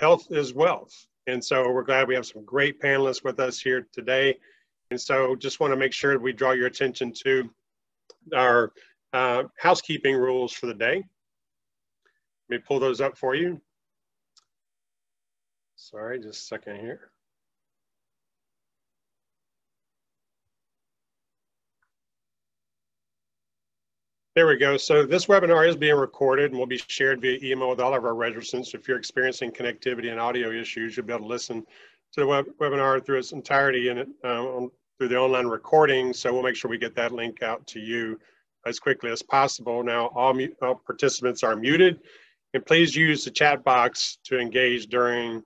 health is wealth. And so we're glad we have some great panelists with us here today. And so just want to make sure we draw your attention to our uh, housekeeping rules for the day. Let me pull those up for you. Sorry, just a second here. There we go. So this webinar is being recorded and will be shared via email with all of our registrants. If you're experiencing connectivity and audio issues, you'll be able to listen to the web webinar through its entirety and uh, through the online recording. So we'll make sure we get that link out to you as quickly as possible. Now, all, all participants are muted and please use the chat box to engage during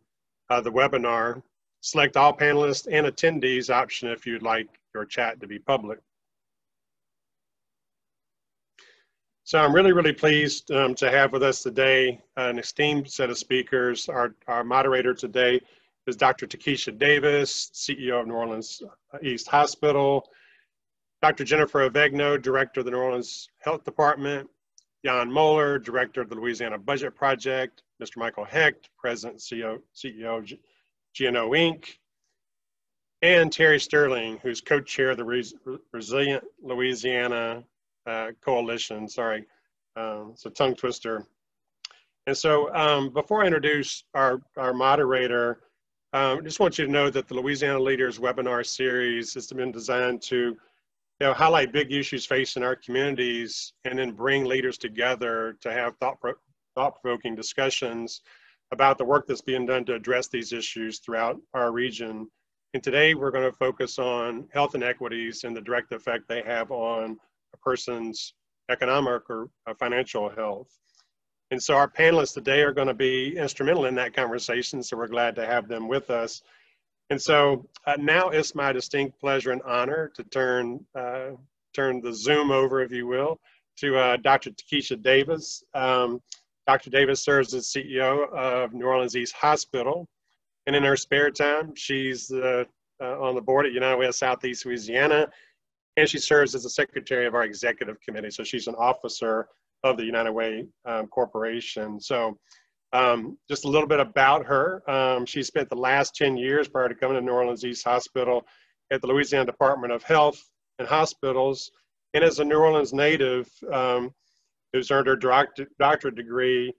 uh, the webinar. Select all panelists and attendees option if you'd like your chat to be public. So I'm really, really pleased um, to have with us today an esteemed set of speakers. Our, our moderator today is Dr. Takeisha Davis, CEO of New Orleans East Hospital, Dr. Jennifer Avegno, Director of the New Orleans Health Department, Jan Moller, Director of the Louisiana Budget Project, Mr. Michael Hecht, President CEO, CEO of GNO Inc., and Terrie Sterling, who's co-chair of the Res Resilient Louisiana uh, Coalition. Sorry, um, it's a tongue twister. And so um, before I introduce our, our moderator, um, I just want you to know that the Louisiana Leaders webinar series has been designed to you know, highlight big issues facing our communities and then bring leaders together to have thought thought-provoking discussions about the work that's being done to address these issues throughout our region. And today we're going to focus on health inequities and the direct effect they have on a person's economic or uh, financial health. And so our panelists today are going to be instrumental in that conversation, so we're glad to have them with us. And so uh, now it's my distinct pleasure and honor to turn, uh, turn the Zoom over, if you will, to uh, Dr. Takeisha Davis. Um, Dr. Davis serves as CEO of New Orleans East Hospital. And in her spare time, she's uh, uh, on the board at United Way of Southeast Louisiana, and she serves as the secretary of our executive committee. So she's an officer of the United Way um, Corporation. So um, just a little bit about her. Um, she spent the last 10 years prior to coming to New Orleans East Hospital at the Louisiana Department of Health and Hospitals. And as a New Orleans native, um, who's earned her doctorate degree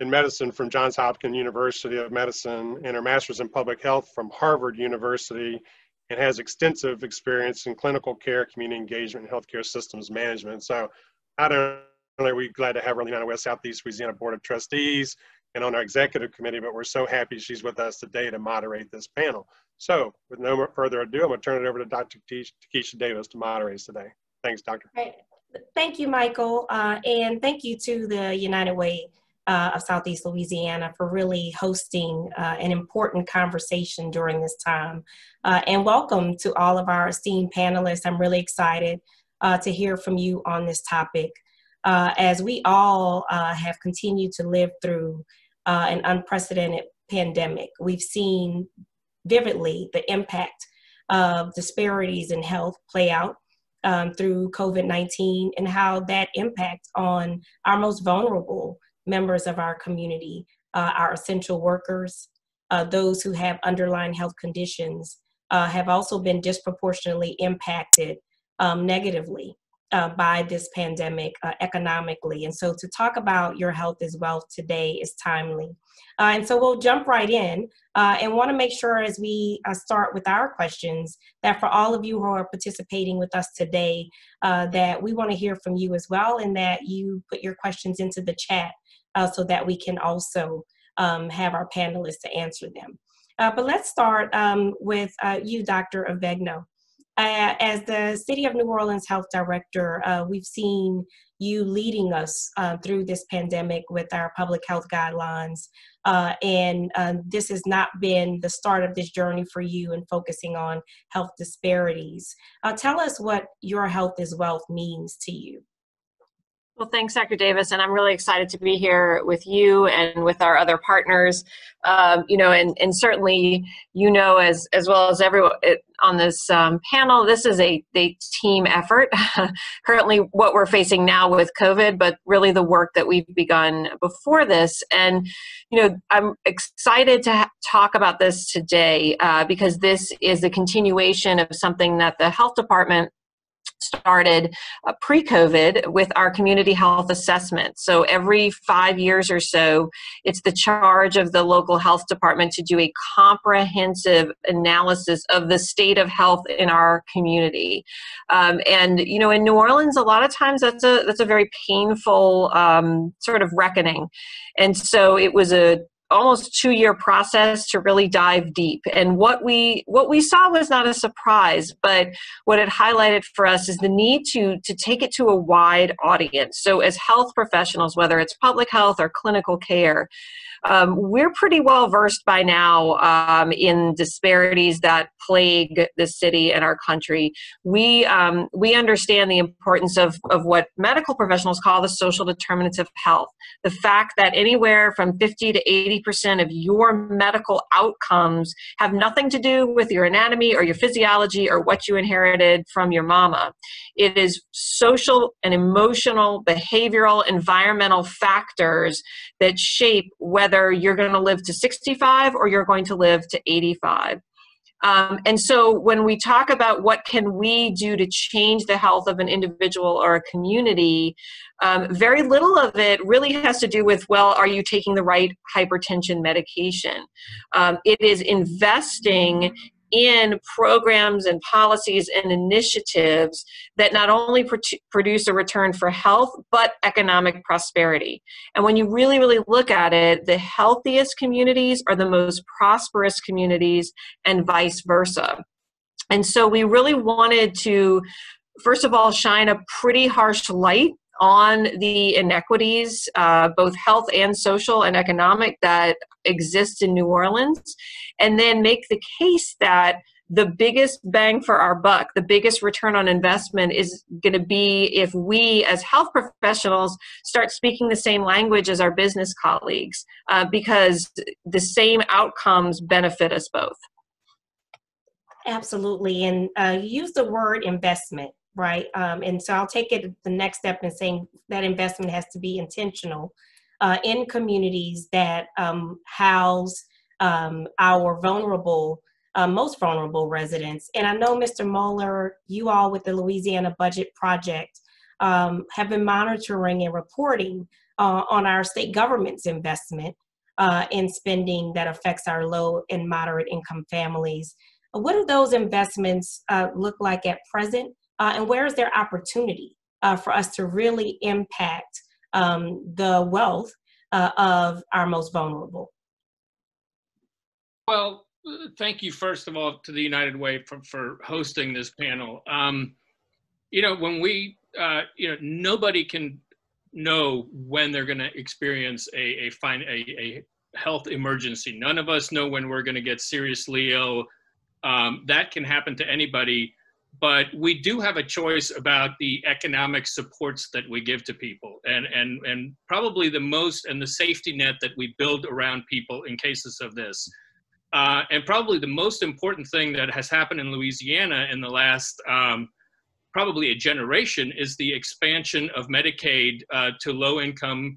in medicine from Johns Hopkins University of Medicine and her master's in public health from Harvard University and has extensive experience in clinical care, community engagement, and healthcare systems management. So not only are we glad to have her on the United West Southeast Louisiana Board of Trustees, and on our executive committee, but we're so happy she's with us today to moderate this panel. So with no further ado, I'm gonna turn it over to Dr. Takeisha Davis to moderate today. Thanks, Doctor. Thank you, Michael, uh, and thank you to the United Way uh, of Southeast Louisiana for really hosting uh, an important conversation during this time. Uh, and welcome to all of our esteemed panelists. I'm really excited uh, to hear from you on this topic. Uh, as we all have continued to live through uh, an unprecedented pandemic. We've seen vividly the impact of disparities in health play out um, through COVID 19 and how that impacts on our most vulnerable members of our community, uh, our essential workers, uh, those who have underlying health conditions, uh, have also been disproportionately impacted um, negatively uh, by this pandemic uh, economically. And so to talk about your health as wealth today is timely. Uh, and so we'll jump right in and want to make sure as we start with our questions that for all of you who are participating with us today, that we want to hear from you as well and that you put your questions into the chat so that we can also um, have our panelists to answer them. but let's start um, with you, Dr. Avegno. Uh, as the City of New Orleans Health Director, uh, we've seen you leading us uh, through this pandemic with our public health guidelines. Uh, and this has not been the start of this journey for you in focusing on health disparities. Uh, tell us what your health is wealth means to you. Well, thanks, Dr. Davis, and I'm really excited to be here with you and with our other partners. Um, you know, and, and certainly, you know, as as well as everyone on this um, panel, this is a, a team effort. Currently, what we're facing now with COVID, but really the work that we've begun before this. And you know, I'm excited to talk about this today uh, because this is a continuation of something that the health department started uh, pre COVID with our community health assessment. So every five years or so, it's the charge of the local health department to do a comprehensive analysis of the state of health in our community. Um, and, you know, in New Orleans, a lot of times that's a, that's a very painful um, sort of reckoning. And so it was a almost two year process to really dive deep. And what we what we saw was not a surprise but what it highlighted for us is the need to to take it to a wide audience. So as health professionals whether it's public health or clinical care um, we're pretty well versed by now um, in disparities that plague the city and our country. We um, we understand the importance of of what medical professionals call the social determinants of health. The fact that anywhere from 50 to 80 percent of your medical outcomes have nothing to do with your anatomy or your physiology or what you inherited from your mama. It is social and emotional, behavioral, environmental factors that shape whether you're going to live to 65 or you're going to live to 85. Um, and so when we talk about what can we do to change the health of an individual or a community, um, very little of it really has to do with, well, are you taking the right hypertension medication? Um, it is investing in programs and policies and initiatives that not only pr- produce a return for health but economic prosperity. And when you really, really look at it, the healthiest communities are the most prosperous communities, and vice versa. And so we really wanted to, first of all, shine a pretty harsh light on the inequities, uh, both health and social and economic, that exist in New Orleans, and then make the case that the biggest bang for our buck, the biggest return on investment is going to be if we as health professionals start speaking the same language as our business colleagues, uh, because the same outcomes benefit us both. Absolutely. And uh, use the word investment right? Um, and so I'll take it the next step in saying that investment has to be intentional uh, in communities that um, house um, our vulnerable, uh, most vulnerable residents. And I know, Mr. Moller, you all with the Louisiana Budget Project um, have been monitoring and reporting uh, on our state government's investment uh, in spending that affects our low and moderate income families. What do those investments uh, look like at present? Uh, and where is there opportunity uh, for us to really impact um, the wealth uh, of our most vulnerable? Well, thank you first of all to the United Way for, for hosting this panel. Um, you know, when we, uh, you know, nobody can know when they're going to experience a a, fine, a a health emergency. None of us know when we're going to get seriously ill. Um, that can happen to anybody but we do have a choice about the economic supports that we give to people and, and, and probably the most and the safety net that we build around people in cases of this. Uh, and probably the most important thing that has happened in Louisiana in the last um, probably a generation is the expansion of Medicaid uh, to low income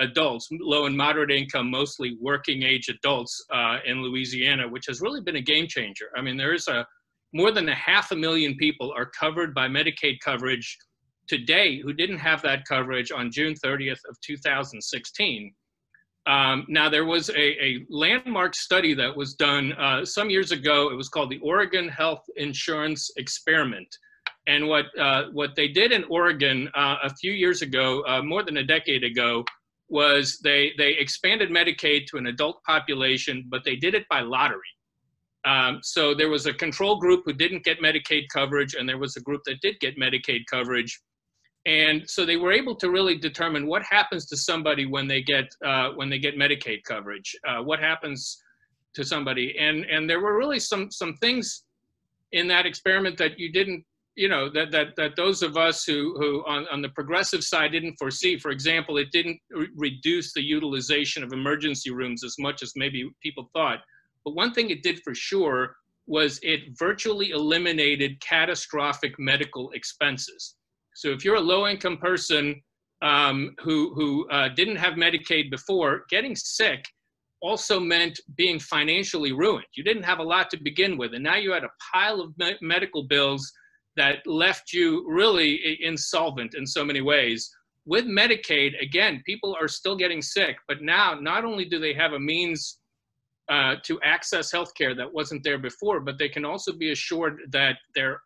adults, low and moderate income, mostly working age adults uh, in Louisiana, which has really been a game changer. I mean, there is a more than a half a million people are covered by Medicaid coverage today who didn't have that coverage on June 30th of 2016. Um, now, there was a, a, landmark study that was done uh, some years ago. It was called the Oregon Health Insurance Experiment. And what, uh, what they did in Oregon uh, a few years ago, uh, more than a decade ago, was they, they expanded Medicaid to an adult population, but they did it by lottery. Um, so there was a control group who didn't get Medicaid coverage, and there was a group that did get Medicaid coverage. And so they were able to really determine what happens to somebody when they get uh, when they get Medicaid coverage. Uh, what happens to somebody, and and there were really some some things in that experiment that you didn't you know that that that those of us who who on, on the progressive side didn't foresee for example it didn't re- reduce the utilization of emergency rooms as much as maybe people thought but one thing it did for sure was it virtually eliminated catastrophic medical expenses so if you're a low income person um, who who uh, didn't have medicaid before getting sick also meant being financially ruined you didn't have a lot to begin with and now you had a pile of me- medical bills that left you really insolvent in so many ways. With Medicaid, again, people are still getting sick, but now not only do they have a means uh, to access healthcare that wasn't there before, but they can also be assured that they're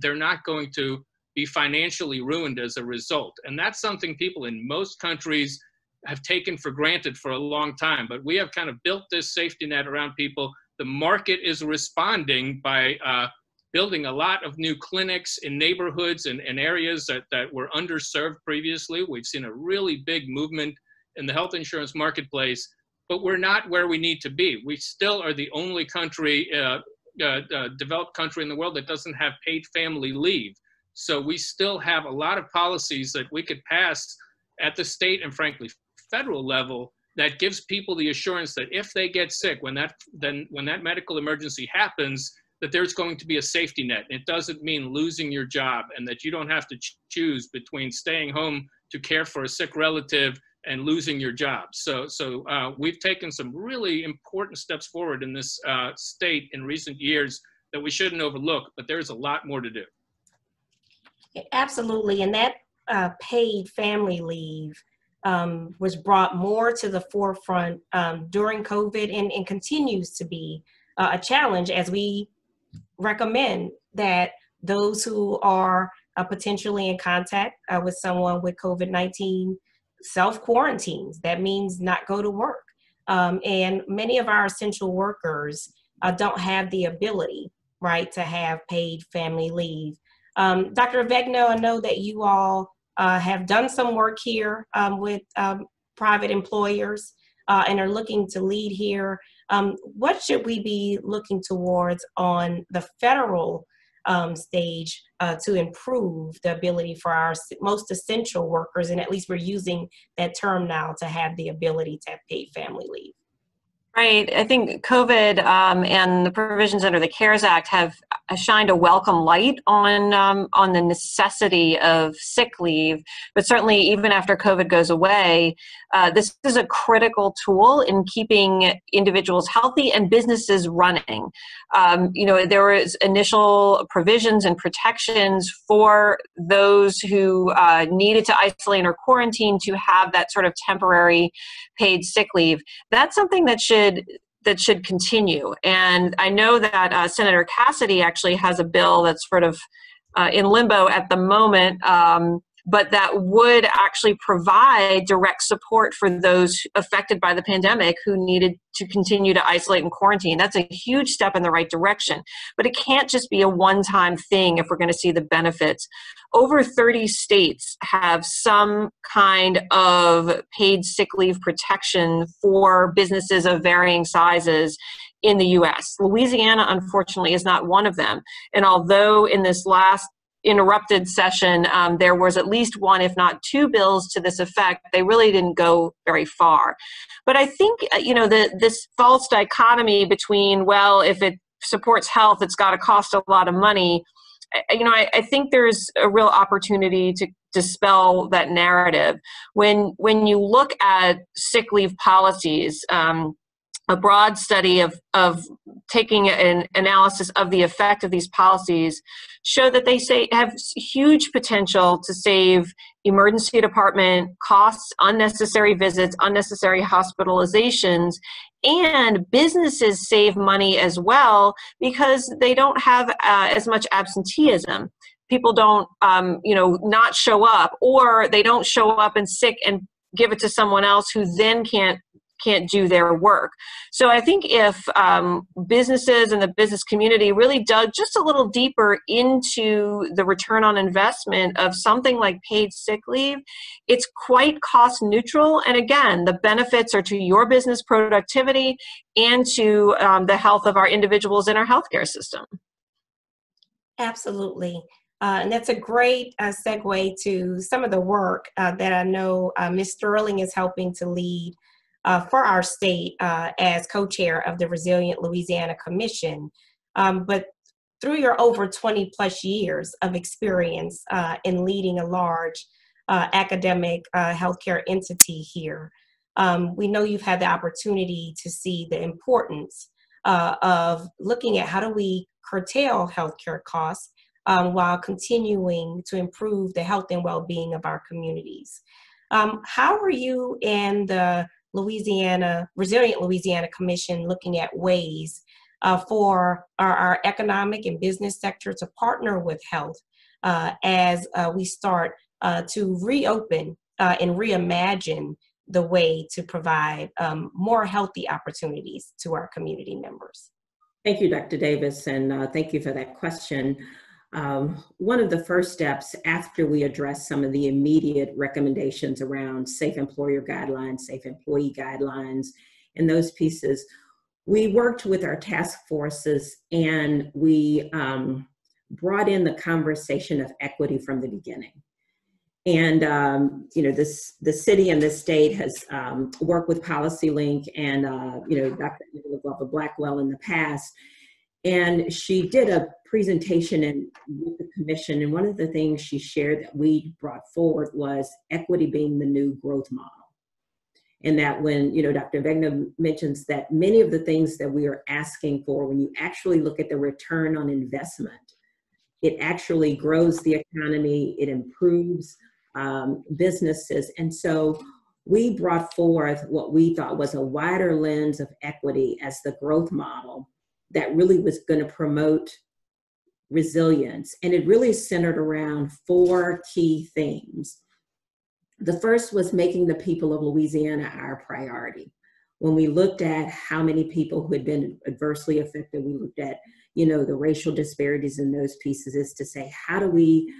they're not going to be financially ruined as a result. And that's something people in most countries have taken for granted for a long time. But we have kind of built this safety net around people. The market is responding by uh, building a lot of new clinics in neighborhoods and, and areas that, that were underserved previously. We've seen a really big movement in the health insurance marketplace, but we're not where we need to be. We still are the only country, uh, uh, uh, developed country in the world that doesn't have paid family leave. So we still have a lot of policies that we could pass at the state and frankly federal level that gives people the assurance that if they get sick, when that then when that medical emergency happens, that there's going to be a safety net. It doesn't mean losing your job and that you don't have to ch- choose between staying home to care for a sick relative and losing your job. So, so uh, we've taken some really important steps forward in this uh, state in recent years that we shouldn't overlook, but there's a lot more to do. Absolutely. And that uh, paid family leave um, was brought more to the forefront um, during COVID and, and continues to be uh, a challenge as we recommend that those who are uh, potentially in contact uh, with someone with COVID 19 self quarantines. That means not go to work. Um, and many of our essential workers uh, don't have the ability, right, to have paid family leave. Um, Dr. Avegno, I know that you all uh, have done some work here um, with um, private employers uh, and are looking to lead here. Um, what should we be looking towards on the federal um, stage uh, to improve the ability for our most essential workers, and at least we're using that term now to have the ability to have paid family leave? Right. I think COVID um, and the provisions under the CARES Act have shined a welcome light on um, on the necessity of sick leave. But certainly, even after COVID goes away, uh, this is a critical tool in keeping individuals healthy and businesses running. Um, you know, there was initial provisions and protections for those who uh, needed to isolate or quarantine to have that sort of temporary paid sick leave. That's something that should should that should continue. And I know that uh, Senator Cassidy actually has a bill that's sort of uh, in limbo at the moment, um, but that would actually provide direct support for those affected by the pandemic who needed to continue to isolate and quarantine. That's a huge step in the right direction. But it can't just be a one time thing if we're going to see the benefits. Over 30 states have some kind of paid sick leave protection for businesses of varying sizes in the US. Louisiana, unfortunately, is not one of them. And although in this last interrupted session, um, there was at least one, if not two, bills to this effect. They really didn't go very far. But I think uh, you know the, this false dichotomy between well, if it supports health, it's got to cost a lot of money. You know, I, I think there's a real opportunity to dispel that narrative. When when you look at sick leave policies. Um, a broad study of, of taking an analysis of the effect of these policies show that they say have huge potential to save emergency department costs unnecessary visits unnecessary hospitalizations and businesses save money as well because they don't have uh, as much absenteeism. People don't um, you know not show up or they don't show up and sick and give it to someone else who then can't can't do their work. So I think if um, businesses and the business community really dug just a little deeper into the return on investment of something like paid sick leave, it's quite cost neutral. And again, the benefits are to your business productivity and to um, the health of our individuals in our healthcare system. Absolutely. Uh, and that's a great uh, segue to some of the work uh, that I know uh, Ms. Sterling is helping to lead uh, for our state uh, as co-chair of the Resilient Louisiana Commission. Um, but through your over 20 plus years of experience in leading a large academic healthcare entity here, um, we know you've had the opportunity to see the importance of looking at how do we curtail healthcare costs um, while continuing to improve the health and well-being of our communities. Um, how are you and the Louisiana Resilient Louisiana Commission looking at ways uh, for our, our, economic and business sector to partner with health uh, as uh, we start uh, to reopen uh, and reimagine the way to provide um, more healthy opportunities to our community members? Thank you, Dr. Davis, and uh, thank you for that question. Um, one of the first steps after we address some of the immediate recommendations around safe employer guidelines, safe employee guidelines, and those pieces, we worked with our task forces and we um, brought in the conversation of equity from the beginning. And um, you know, this the city and the state has um, worked with PolicyLink and uh, you know Dr. Blackwell in the past and she did a presentation in, with the commission, and one of the things she shared that we brought forward was equity being the new growth model. And that when, you know, Dr. Avegno mentions that many of the things that we are asking for, when you actually look at the return on investment, it actually grows the economy, it improves um, businesses. And so we brought forth what we thought was a wider lens of equity as the growth model that really was going to promote resilience. And it really centered around four key themes. The first was making the people of Louisiana our priority. When we looked at how many people who had been adversely affected, we looked at, you know, the racial disparities in those pieces is to say, how do we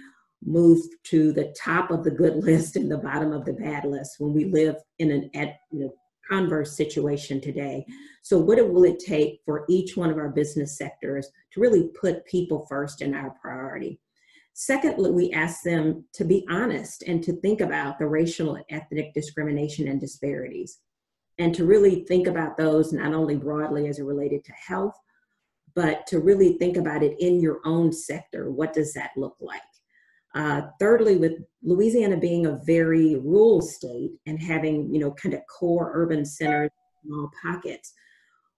move to the top of the good list and the bottom of the bad list when we live in an you know, converse situation today. So, what will it take for each one of our business sectors to really put people first in our priority? Secondly, we ask them to be honest and to think about the racial and ethnic discrimination and disparities, and to really think about those not only broadly as it related to health, but to really think about it in your own sector. What does that look like? Uh, thirdly, with Louisiana being a very rural state and having, you know, kind of core urban centers, small pockets,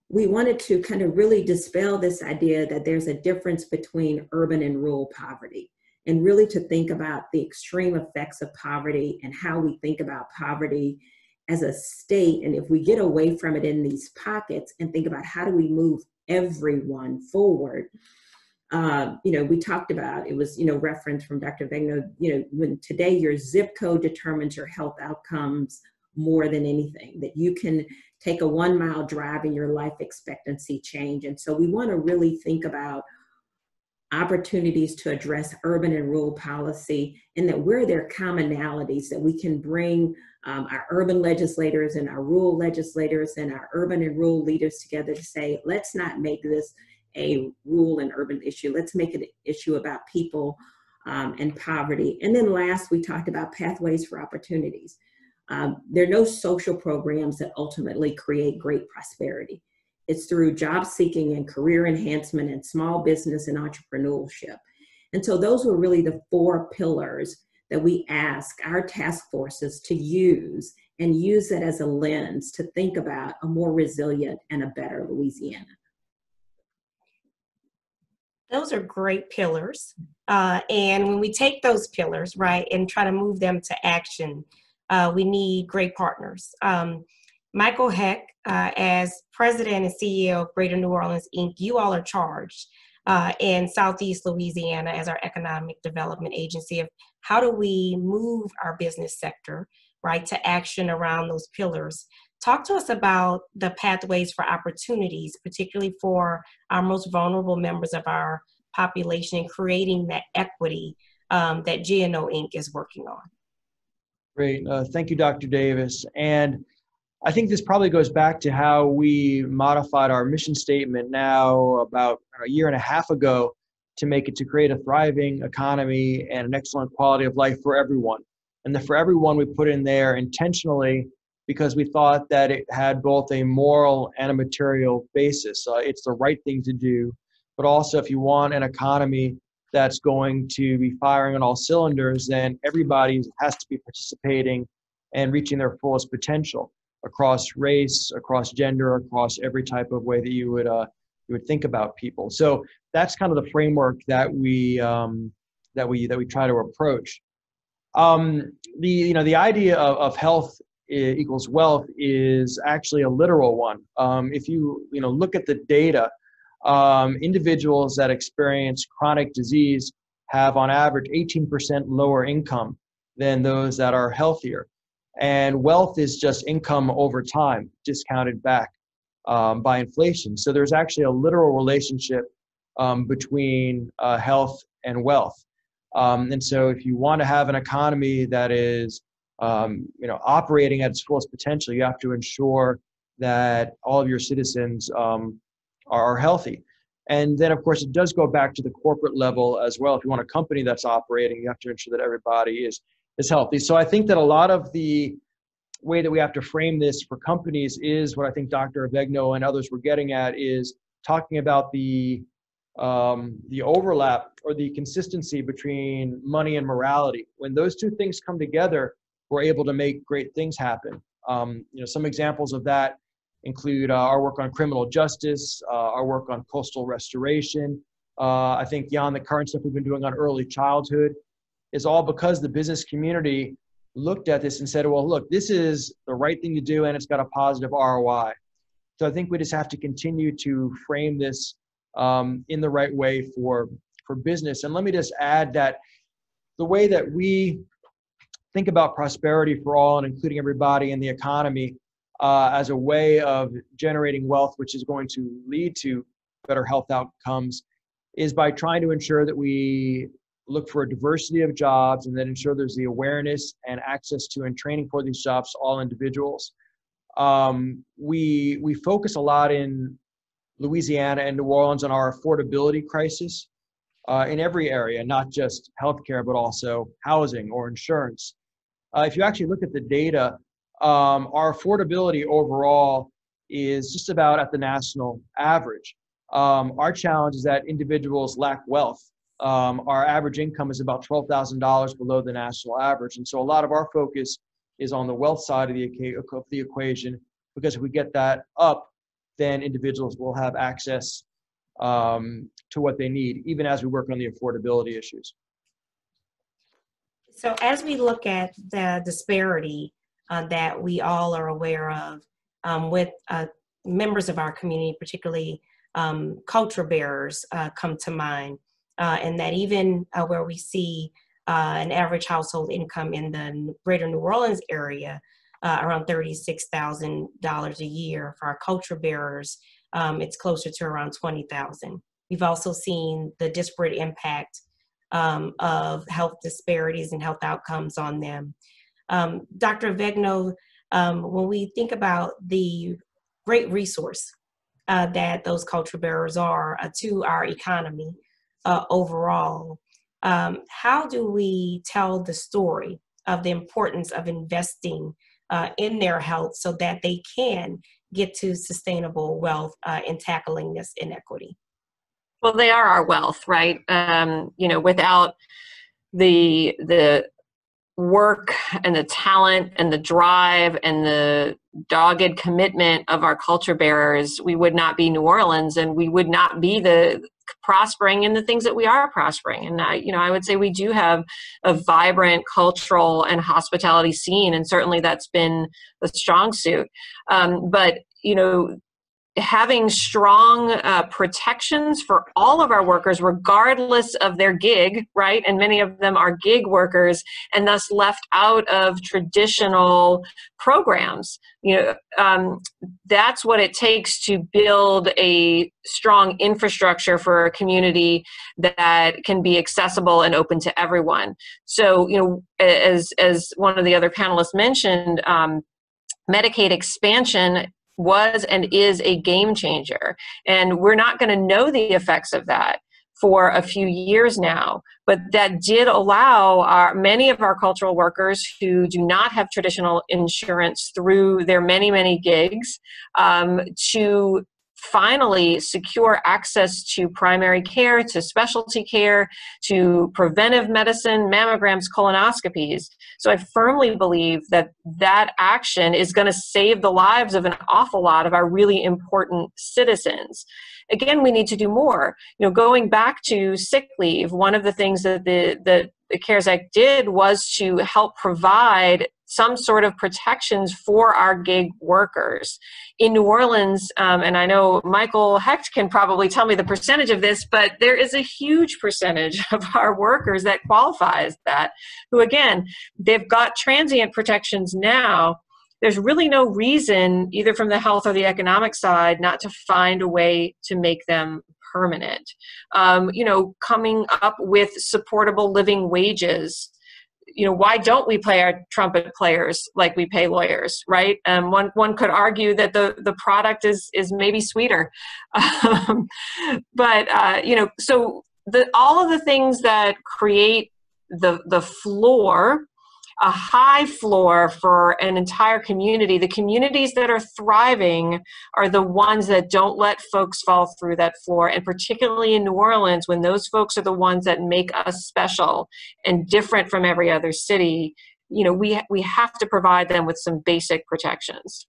we wanted to kind of really dispel this idea that there's a difference between urban and rural poverty and really to think about the extreme effects of poverty and how we think about poverty as a state. And if we get away from it in these pockets and think about how do we move everyone forward, uh, you know, we talked about, it was, you know, reference from Dr. Avegno, you know, when today your zip code determines your health outcomes more than anything, that you can take a one mile drive and your life expectancy change. And so we want to really think about opportunities to address urban and rural policy and that where there are commonalities that we can bring um, our urban legislators and our rural legislators and our urban and rural leaders together to say, let's not make this a rural and urban issue. Let's make it an issue about people um, and poverty. And then last, we talked about pathways for opportunities. Um, there are no social programs that ultimately create great prosperity. It's through job seeking and career enhancement and small business and entrepreneurship. And so those were really the four pillars that we ask our task forces to use and use it as a lens to think about a more resilient and a better Louisiana. Those are great pillars. Uh, and when we take those pillars, right, and try to move them to action, uh, we need great partners. Um, Michael Hecht, uh, as president and CEO of Greater New Orleans Inc., you all are charged uh, in Southeast Louisiana as our economic development agency of how do we move our business sector, right, to action around those pillars Talk to us about the pathways for opportunities, particularly for our most vulnerable members of our population and creating that equity um, that GNO Inc. is working on. Great. Uh, thank you, Dr. Davis. And I think this probably goes back to how we modified our mission statement now about a year and a half ago to make it to create a thriving economy and an excellent quality of life for everyone. And the for everyone we put in there intentionally because we thought that it had both a moral and a material basis. Uh, it's the right thing to do, but also if you want an economy that's going to be firing on all cylinders, then everybody has to be participating and reaching their fullest potential across race, across gender, across every type of way that you would uh, you would think about people. So that's kind of the framework that we um, that we that we try to approach. Um, the you know the idea of, of health equals wealth is actually a literal one. Um, if you you know look at the data, um, individuals that experience chronic disease have on average 18% lower income than those that are healthier. And wealth is just income over time, discounted back um, by inflation. So there's actually a literal relationship um, between uh, health and wealth. Um, and so if you want to have an economy that is um, you know, operating at its fullest potential, you have to ensure that all of your citizens um, are, are healthy. And then, of course, it does go back to the corporate level as well. If you want a company that's operating, you have to ensure that everybody is is healthy. So I think that a lot of the way that we have to frame this for companies is what I think Dr. Avegno and others were getting at is talking about the um, the overlap or the consistency between money and morality. When those two things come together, we're able to make great things happen. Um, you know, some examples of that include uh, our work on criminal justice, uh, our work on coastal restoration. Uh, I think beyond the current stuff we've been doing on early childhood is all because the business community looked at this and said, well, look, this is the right thing to do and it's got a positive ROI. So I think we just have to continue to frame this um, in the right way for, for business. And let me just add that the way that we think about prosperity for all and including everybody in the economy uh, as a way of generating wealth, which is going to lead to better health outcomes, is by trying to ensure that we look for a diversity of jobs and then ensure there's the awareness and access to and training for these jobs to all individuals. Um, we we focus a lot in Louisiana and New Orleans on our affordability crisis uh, in every area, not just healthcare, but also housing or insurance. Uh, if you actually look at the data, um, our affordability overall is just about at the national average. Um, our challenge is that individuals lack wealth. Um, our average income is about $12,000 below the national average. And so a lot of our focus is on the wealth side of the, of the equation because if we get that up, then individuals will have access um, to what they need, even as we work on the affordability issues. So as we look at the disparity uh, that we all are aware of um, with uh, members of our community, particularly um, culture bearers uh, come to mind, uh, and that even uh, where we see uh, an average household income in the greater New Orleans area, around $36,000 a year for our culture bearers, um, it's closer to around 20,000. We've also seen the disparate impact um, of health disparities and health outcomes on them. Um, Dr. Avegno, um, when we think about the great resource uh, that those culture bearers are uh, to our economy uh, overall, um, how do we tell the story of the importance of investing uh, in their health so that they can get to sustainable wealth uh, in tackling this inequity? Well, they are our wealth, right? Um, you know, without the the work and the talent and the drive and the dogged commitment of our culture bearers, we would not be New Orleans and we would not be the prospering in the things that we are prospering. And I, you know, I would say we do have a vibrant cultural and hospitality scene, and certainly that's been the strong suit. Um, but you know, having strong uh, protections for all of our workers, regardless of their gig, right? And many of them are gig workers and thus left out of traditional programs. You know, um, that's what it takes to build a strong infrastructure for a community that can be accessible and open to everyone. So, you know, as as one of the other panelists mentioned. Um, Medicaid expansion was and is a game changer. And we're not going to know the effects of that for a few years now. But that did allow our, many of our cultural workers who do not have traditional insurance through their many, many gigs um, to finally secure access to primary care, to specialty care, to preventive medicine, mammograms, colonoscopies. So I firmly believe that that action is going to save the lives of an awful lot of our really important citizens again we need to do more you know going back to sick leave one of the things that the, the, the cares act did was to help provide some sort of protections for our gig workers in new orleans um, and i know michael hecht can probably tell me the percentage of this but there is a huge percentage of our workers that qualifies that who again they've got transient protections now there's really no reason, either from the health or the economic side, not to find a way to make them permanent. Um, you know, coming up with supportable living wages. You know, why don't we pay our trumpet players like we pay lawyers, right? Um, one one could argue that the the product is is maybe sweeter, um, but uh, you know, so the all of the things that create the the floor a high floor for an entire community. The communities that are thriving are the ones that don't let folks fall through that floor. And particularly in New Orleans, when those folks are the ones that make us special and different from every other city, you know, we, we have to provide them with some basic protections.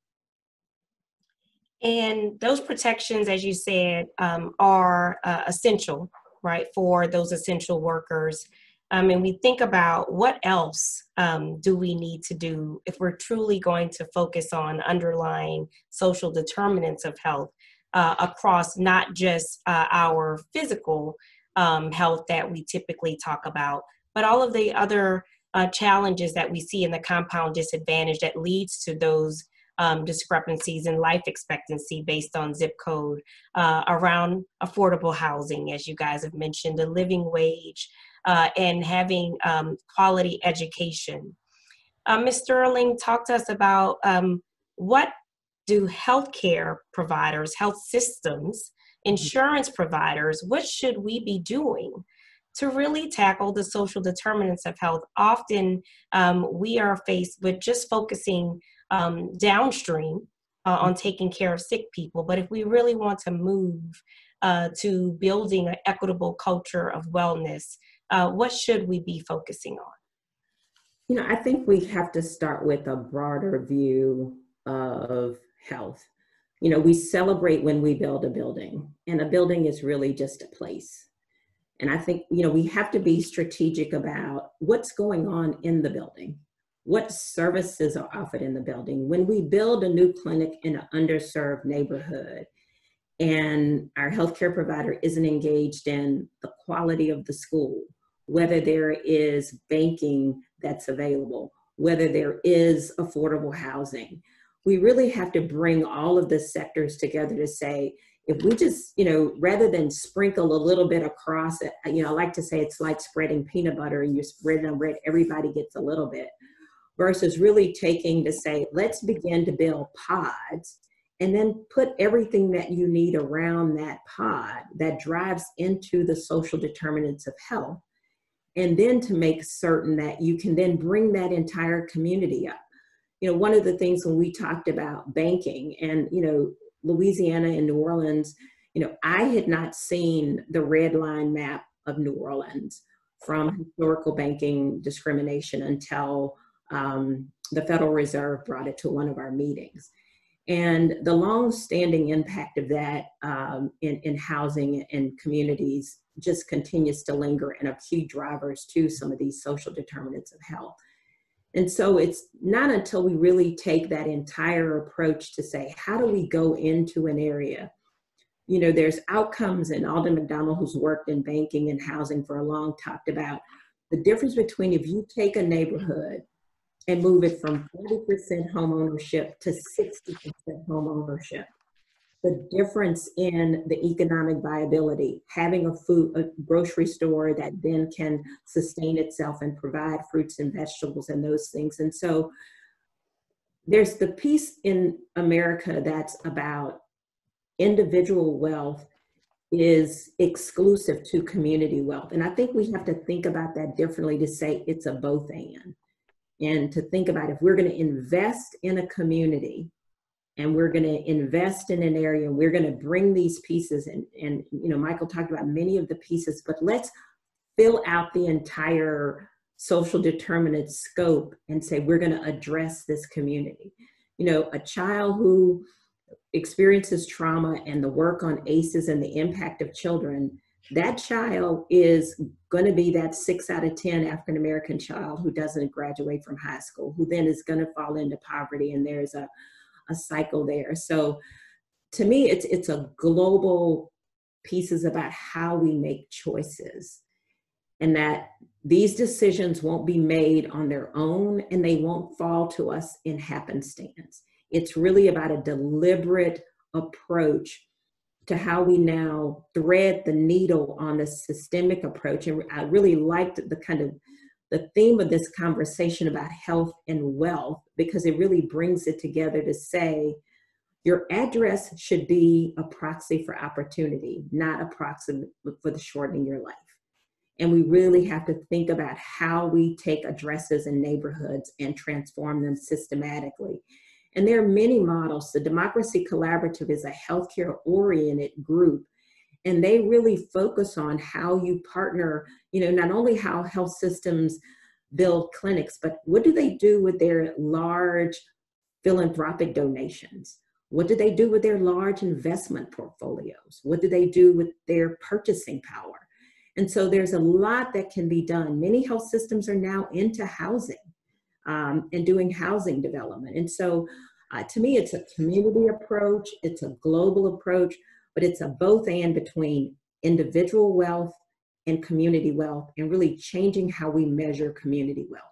And those protections, as you said, um, are uh, essential, right, for those essential workers um, and we think about what else um, do we need to do if we're truly going to focus on underlying social determinants of health uh, across not just uh, our physical um, health that we typically talk about, but all of the other uh, challenges that we see in the compound disadvantage that leads to those um, discrepancies in life expectancy based on zip code uh, around affordable housing, as you guys have mentioned, the living wage, uh, and having um, quality education. Uh, Ms. Sterling, talk to us about um, what do healthcare providers, health systems, mm-hmm. insurance providers, what should we be doing to really tackle the social determinants of health? Often um, we are faced with just focusing um, downstream uh, on taking care of sick people, but if we really want to move uh, to building an equitable culture of wellness, uh, what should we be focusing on? You know, I think we have to start with a broader view of health. You know, we celebrate when we build a building, and a building is really just a place. And I think, you know, we have to be strategic about what's going on in the building. What services are offered in the building? When we build a new clinic in an underserved neighborhood, and our healthcare provider isn't engaged in the quality of the school, whether there is banking that's available, whether there is affordable housing. We really have to bring all of the sectors together to say, if we just, you know, rather than sprinkle a little bit across it, uh, you know, I like to say it's like spreading peanut butter and you spread it on bread, everybody gets a little bit, versus really taking to say, let's begin to build pods and then put everything that you need around that pod that drives into the social determinants of health and then to make certain that you can then bring that entire community up. You know one of the things when we talked about banking and you know louisiana and new orleans you know i had not seen the red line map of new orleans from historical banking discrimination until um, the federal reserve brought it to one of our meetings. And the long-standing impact of that um, in, in housing and communities just continues to linger and are key drivers to some of these social determinants of health. And so it's not until we really take that entire approach to say, how do we go into an area? You know, there's outcomes, and Alden McDonald, who's worked in banking and housing for a long, talked about the difference between if you take a neighborhood and move it from 40% home ownership to 60% home ownership. The difference in the economic viability, having a food, a grocery store that then can sustain itself and provide fruits and vegetables and those things. And so there's the piece in America that's about individual wealth is exclusive to community wealth. And I think we have to think about that differently to say it's a both and. And to think about if we're going to invest in a community and we're going to invest in an area we're going to bring these pieces and, and you know michael talked about many of the pieces but let's fill out the entire social determinant scope and say we're going to address this community. You know a child who experiences trauma and the work on aces and the impact of children that child is going to be that six out of ten african american child who doesn't graduate from high school who then is going to fall into poverty and there's a a cycle there. So to me, it's it's a global pieces about how we make choices and that these decisions won't be made on their own and they won't fall to us in happenstance. It's really about a deliberate approach to how we now thread the needle on the systemic approach. And I really liked the kind of the theme of this conversation about health and wealth because it really brings it together to say your address should be a proxy for opportunity, not a proxy for the shortening your life. And we really have to think about how we take addresses and neighborhoods and transform them systematically. And there are many models. The Democracy Collaborative is a healthcare oriented group and they really focus on how you partner you know not only how health systems build clinics but what do they do with their large philanthropic donations? What do they do with their large investment portfolios? What do they do with their purchasing power? And so there's a lot that can be done. Many health systems are now into housing um, and doing housing development. And so uh, to me it's a community approach. It's a global approach but it's a both and between individual wealth and community wealth and really changing how we measure community wealth.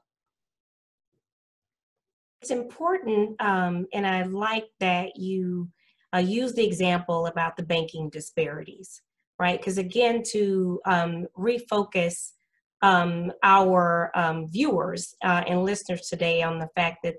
It's important, um, and I like that you uh, use the example about the banking disparities, right? Because again, to um, refocus um, our um, viewers uh, and listeners today on the fact that,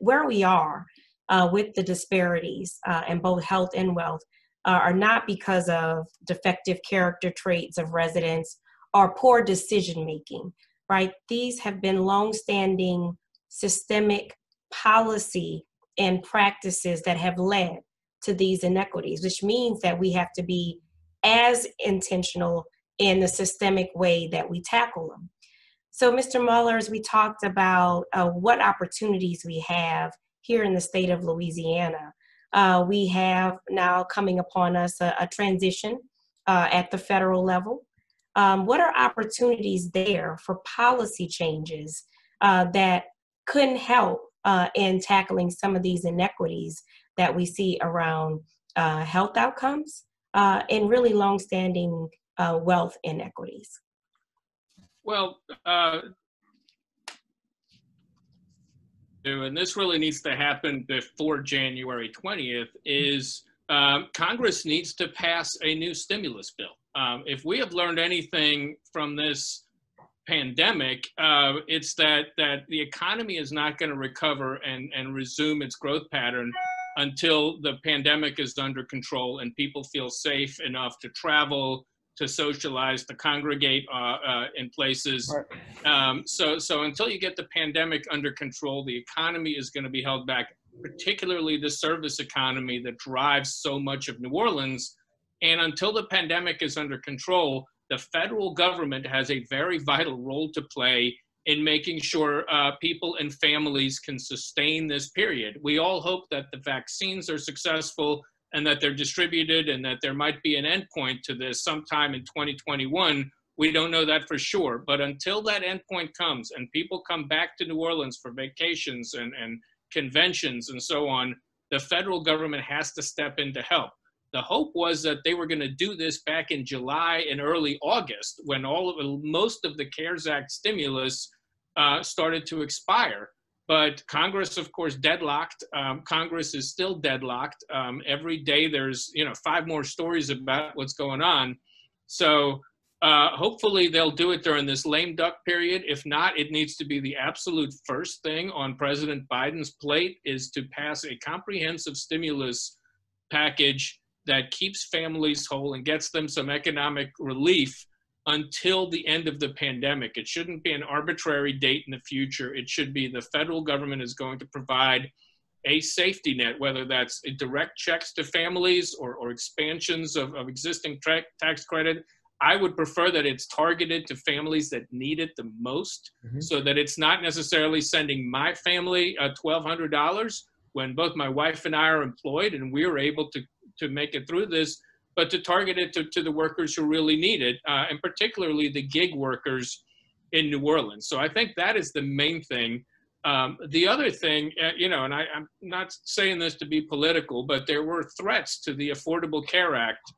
where we are uh, with the disparities uh, in both health and wealth uh, are not because of defective character traits of residents or poor decision making, right? These have been long-standing systemic policy and practices that have led to these inequities, which means that we have to be as intentional in the systemic way that we tackle them. So, Mr. Mollers, we talked about uh, what opportunities we have here in the state of Louisiana uh, we have now coming upon us a, a transition uh, at the federal level. Um, what are opportunities there for policy changes uh, that couldn't help uh, in tackling some of these inequities that we see around uh, health outcomes uh, and really longstanding wealth inequities? Well, and this really needs to happen before January 20th, is um, Congress needs to pass a new stimulus bill. Um, if we have learned anything from this pandemic, uh, it's that that the economy is not going to recover and, and resume its growth pattern until the pandemic is under control and people feel safe enough to travel, to socialize, to congregate uh, uh, in places. Right. Um, so, so until you get the pandemic under control, the economy is going to be held back, particularly the service economy that drives so much of New Orleans. And until the pandemic is under control, the federal government has a very vital role to play in making sure uh, people and families can sustain this period. We all hope that the vaccines are successful and that they're distributed and that there might be an endpoint to this sometime in 2021. We don't know that for sure. But until that endpoint comes and people come back to New Orleans for vacations and, and conventions and so on, the federal government has to step in to help. The hope was that they were going to do this back in July and early August when all of most of the CARES Act stimulus uh, started to expire. But Congress, of course, deadlocked. Um, Congress is still deadlocked. Um, every day there's, you know, five more stories about what's going on. So uh, hopefully they'll do it during this lame duck period. If not, it needs to be the absolute first thing on President Biden's plate is to pass a comprehensive stimulus package that keeps families whole and gets them some economic relief until the end of the pandemic. It shouldn't be an arbitrary date in the future. It should be the federal government is going to provide a safety net, whether that's direct checks to families or, or expansions of, of existing tra- tax credit. I would prefer that it's targeted to families that need it the most mm-hmm. so that it's not necessarily sending my family uh, $1,200 when both my wife and I are employed and we are able to, to make it through this, but to target it to, to the workers who really need it, uh, and particularly the gig workers in New Orleans. So I think that is the main thing. Um, the other thing, uh, you know, and I, am not saying this to be political, but there were threats to the Affordable Care Act,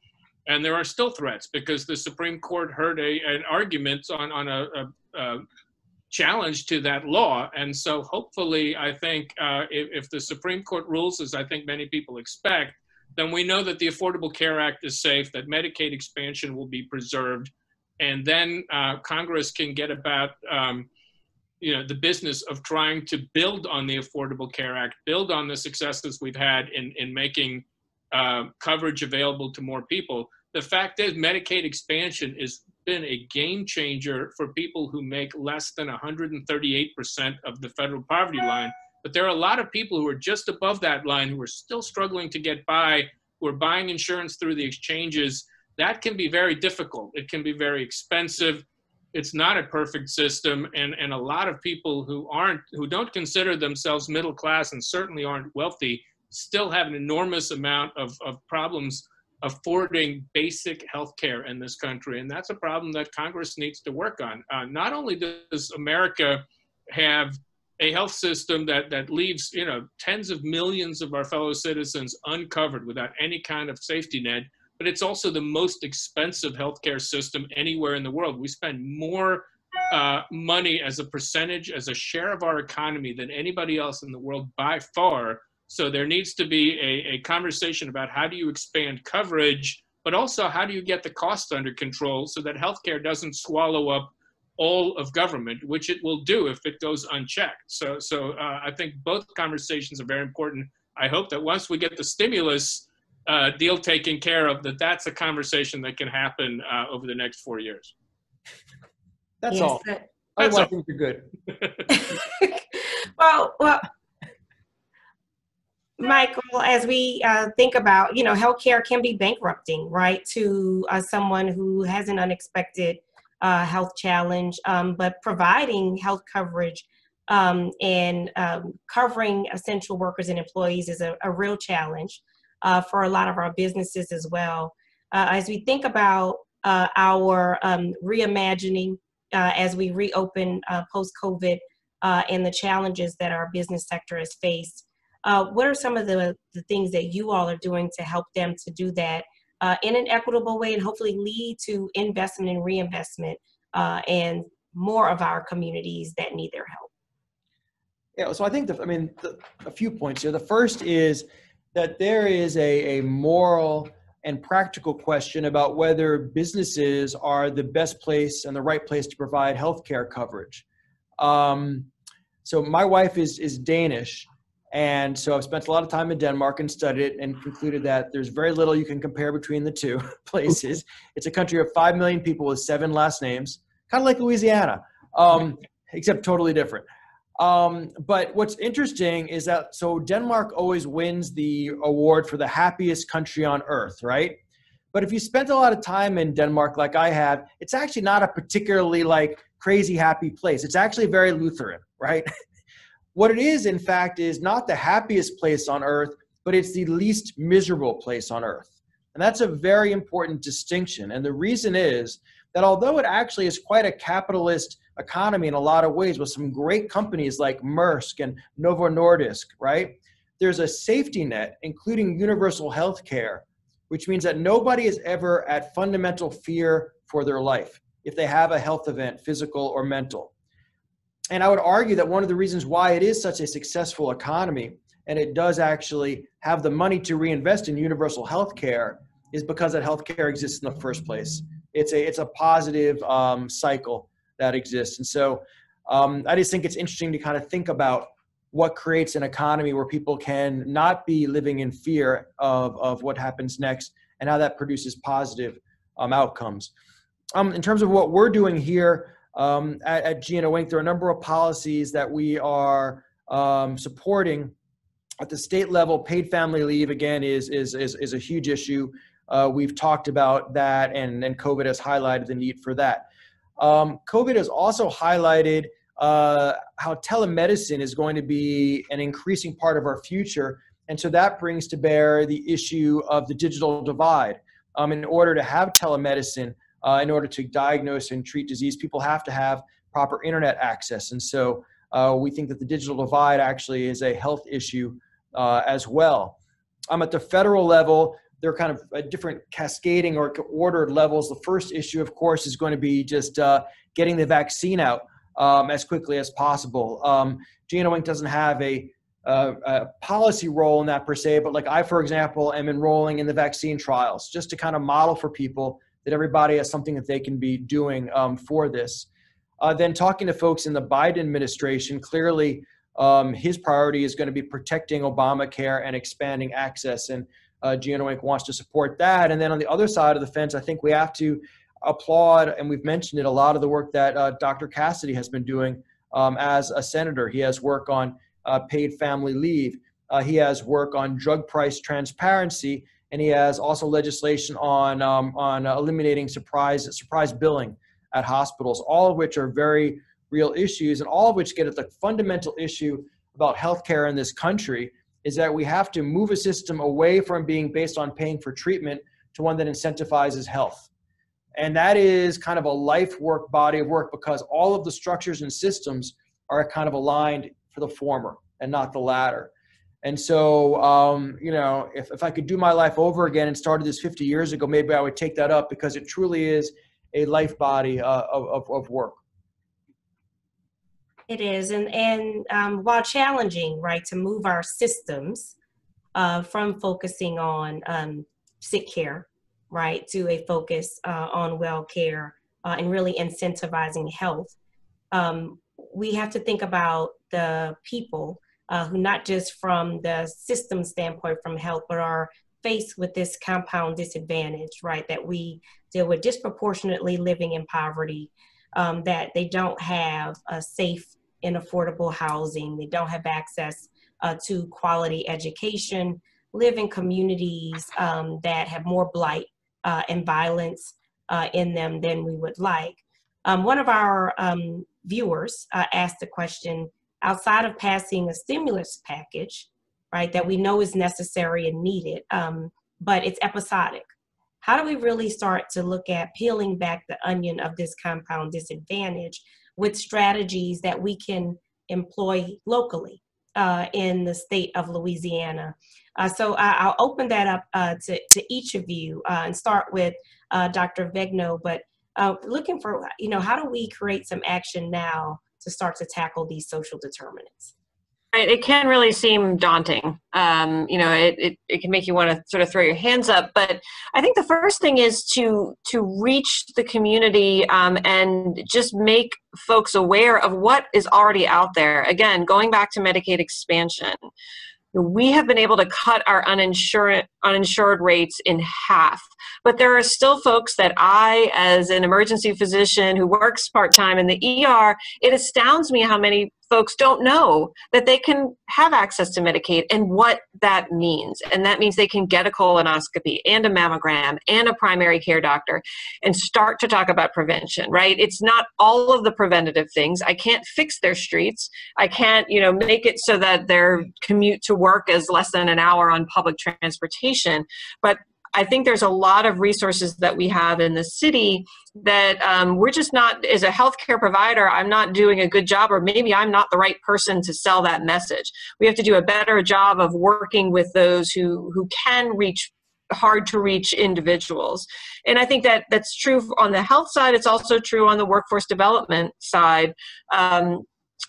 and there are still threats because the Supreme Court heard a, an argument on, on a, a, a challenge to that law. And so hopefully, I think uh, if, if, the Supreme Court rules, as I think many people expect, then we know that the Affordable Care Act is safe, that Medicaid expansion will be preserved, and then uh, Congress can get about um, you know the business of trying to build on the Affordable Care Act, build on the successes we've had in in making uh, coverage available to more people. The fact is, Medicaid expansion has been a game changer for people who make less than 138% of the federal poverty line. But there are a lot of people who are just above that line who are still struggling to get by, who are buying insurance through the exchanges. That can be very difficult. It can be very expensive it's not a perfect system and, and a lot of people who aren't who don't consider themselves middle class and certainly aren't wealthy still have an enormous amount of, of problems affording basic health care in this country and that's a problem that congress needs to work on uh, not only does america have a health system that, that leaves you know tens of millions of our fellow citizens uncovered without any kind of safety net but it's also the most expensive healthcare system anywhere in the world. We spend more uh, money as a percentage, as a share of our economy than anybody else in the world by far. So there needs to be a, a conversation about how do you expand coverage, but also how do you get the cost under control so that healthcare doesn't swallow up all of government, which it will do if it goes unchecked. So, so uh, I think both conversations are very important. I hope that once we get the stimulus uh, deal taken care of, that that's a conversation that can happen uh, over the next four years. That's yes, all. That, that's I think you're good. well, well, Michael, as we uh, think about, you know, healthcare can be bankrupting, right, to uh, someone who has an unexpected uh, health challenge, um, but providing health coverage um, and um, covering essential workers and employees is a, a real challenge uh, for a lot of our businesses as well. Uh, as we think about uh, our um, reimagining uh, as we reopen uh, post COVID and the challenges that our business sector has faced, what are some of the, the things that you all are doing to help them to do that in an equitable way and hopefully lead to investment and reinvestment and more of our communities that need their help? Yeah, so I think the, I mean the, a few points here. The first is that there is a, a moral and practical question about whether businesses are the best place and the right place to provide healthcare coverage. Um, so my wife is is Danish, and so I've spent a lot of time in Denmark and studied it and concluded that there's very little you can compare between the two places. It's a country of five million people with seven last names, kind of like Louisiana, um, except totally different. Um, but what's interesting is that so Denmark always wins the award for the happiest country on earth, right? But if you spent a lot of time in Denmark, like I have, it's actually not a particularly like crazy happy place. It's actually very Lutheran, right? what it is, in fact, is not the happiest place on earth, but it's the least miserable place on earth. And that's a very important distinction. And the reason is that although it actually is quite a capitalist economy in a lot of ways with some great companies like Maersk and Novo Nordisk, right? There's a safety net, including universal health care, which means that nobody is ever at fundamental fear for their life if they have a health event, physical or mental. And I would argue that one of the reasons why it is such a successful economy and it does actually have the money to reinvest in universal health care is because that health care exists in the first place. It's a, it's a positive um, cycle that exists. And so um, I just think it's interesting to kind of think about what creates an economy where people can not be living in fear of, of what happens next and how that produces positive um, outcomes. Um, in terms of what we're doing here um, at, at GNO Inc., there are a number of policies that we are um, supporting at the state level. Paid family leave, again, is, is, is, is a huge issue. Uh, we've talked about that, and, and COVID has highlighted the need for that. Um, COVID has also highlighted uh, how telemedicine is going to be an increasing part of our future. And so that brings to bear the issue of the digital divide. Um, in order to have telemedicine, uh, in order to diagnose and treat disease, people have to have proper internet access. And so uh, we think that the digital divide actually is a health issue uh, as well. Um, at the federal level, there are kind of uh, different cascading or ordered levels. The first issue, of course, is going to be just uh, getting the vaccine out um, as quickly as possible. Um, Inc. doesn't have a, a, a, policy role in that per se, but like I, for example, am enrolling in the vaccine trials just to kind of model for people that everybody has something that they can be doing um, for this. Uh, then talking to folks in the Biden administration, clearly um, his priority is going to be protecting Obamacare and expanding access. And uh, GNO Inc. wants to support that. And then on the other side of the fence, I think we have to applaud, and we've mentioned it, a lot of the work that uh, Dr. Cassidy has been doing um, as a senator. He has work on uh, paid family leave. Uh, he has work on drug price transparency, and he has also legislation on um, on eliminating surprise surprise billing at hospitals. All of which are very real issues, and all of which get at the fundamental issue about healthcare in this country is that we have to move a system away from being based on paying for treatment to one that incentivizes health. And that is kind of a life work body of work because all of the structures and systems are kind of aligned for the former and not the latter. And so, um, you know, if, if I could do my life over again and started this 50 years ago, maybe I would take that up because it truly is a life body uh, of, of, work. It is, and and um, while challenging, right, to move our systems uh, from focusing on um, sick care, right, to a focus uh, on well care uh, and really incentivizing health, um, we have to think about the people uh, who, not just from the system standpoint from health, but are faced with this compound disadvantage, right, that we deal with disproportionately living in poverty. Um, that they don't have a safe and affordable housing. They don't have access uh, to quality education, live in communities um, that have more blight uh, and violence uh, in them than we would like. Um, one of our um, viewers uh, asked the question outside of passing a stimulus package, right, that we know is necessary and needed, um, but it's episodic. How do we really start to look at peeling back the onion of this compound disadvantage with strategies that we can employ locally uh, in the state of Louisiana. Uh, so I, will open that up uh, to, to each of you uh, and start with uh, Dr. Avegno, but uh, looking for, you know, how do we create some action now to start to tackle these social determinants? It can really seem daunting. Um, you know, it, it, it can make you want to sort of throw your hands up. But I think the first thing is to to reach the community um, and just make folks aware of what is already out there. Again, going back to Medicaid expansion, we have been able to cut our uninsured uninsured rates in half. But there are still folks that i as an emergency physician who works part-time in the er it astounds me how many folks don't know that they can have access to Medicaid and what that means. And that means they can get a colonoscopy and a mammogram and a primary care doctor and start to talk about prevention, right? It's not all of the preventative things. I can't fix their streets. I can't, you know, make it so that their commute to work is less than an hour on public transportation, but I think there's a lot of resources that we have in the city that um, we're just not, as a healthcare provider, I'm not doing a good job, or maybe I'm not the right person to sell that message. We have to do a better job of working with those who, who can reach hard to reach individuals and i think that that's true on the health side it's also true on the workforce development side um,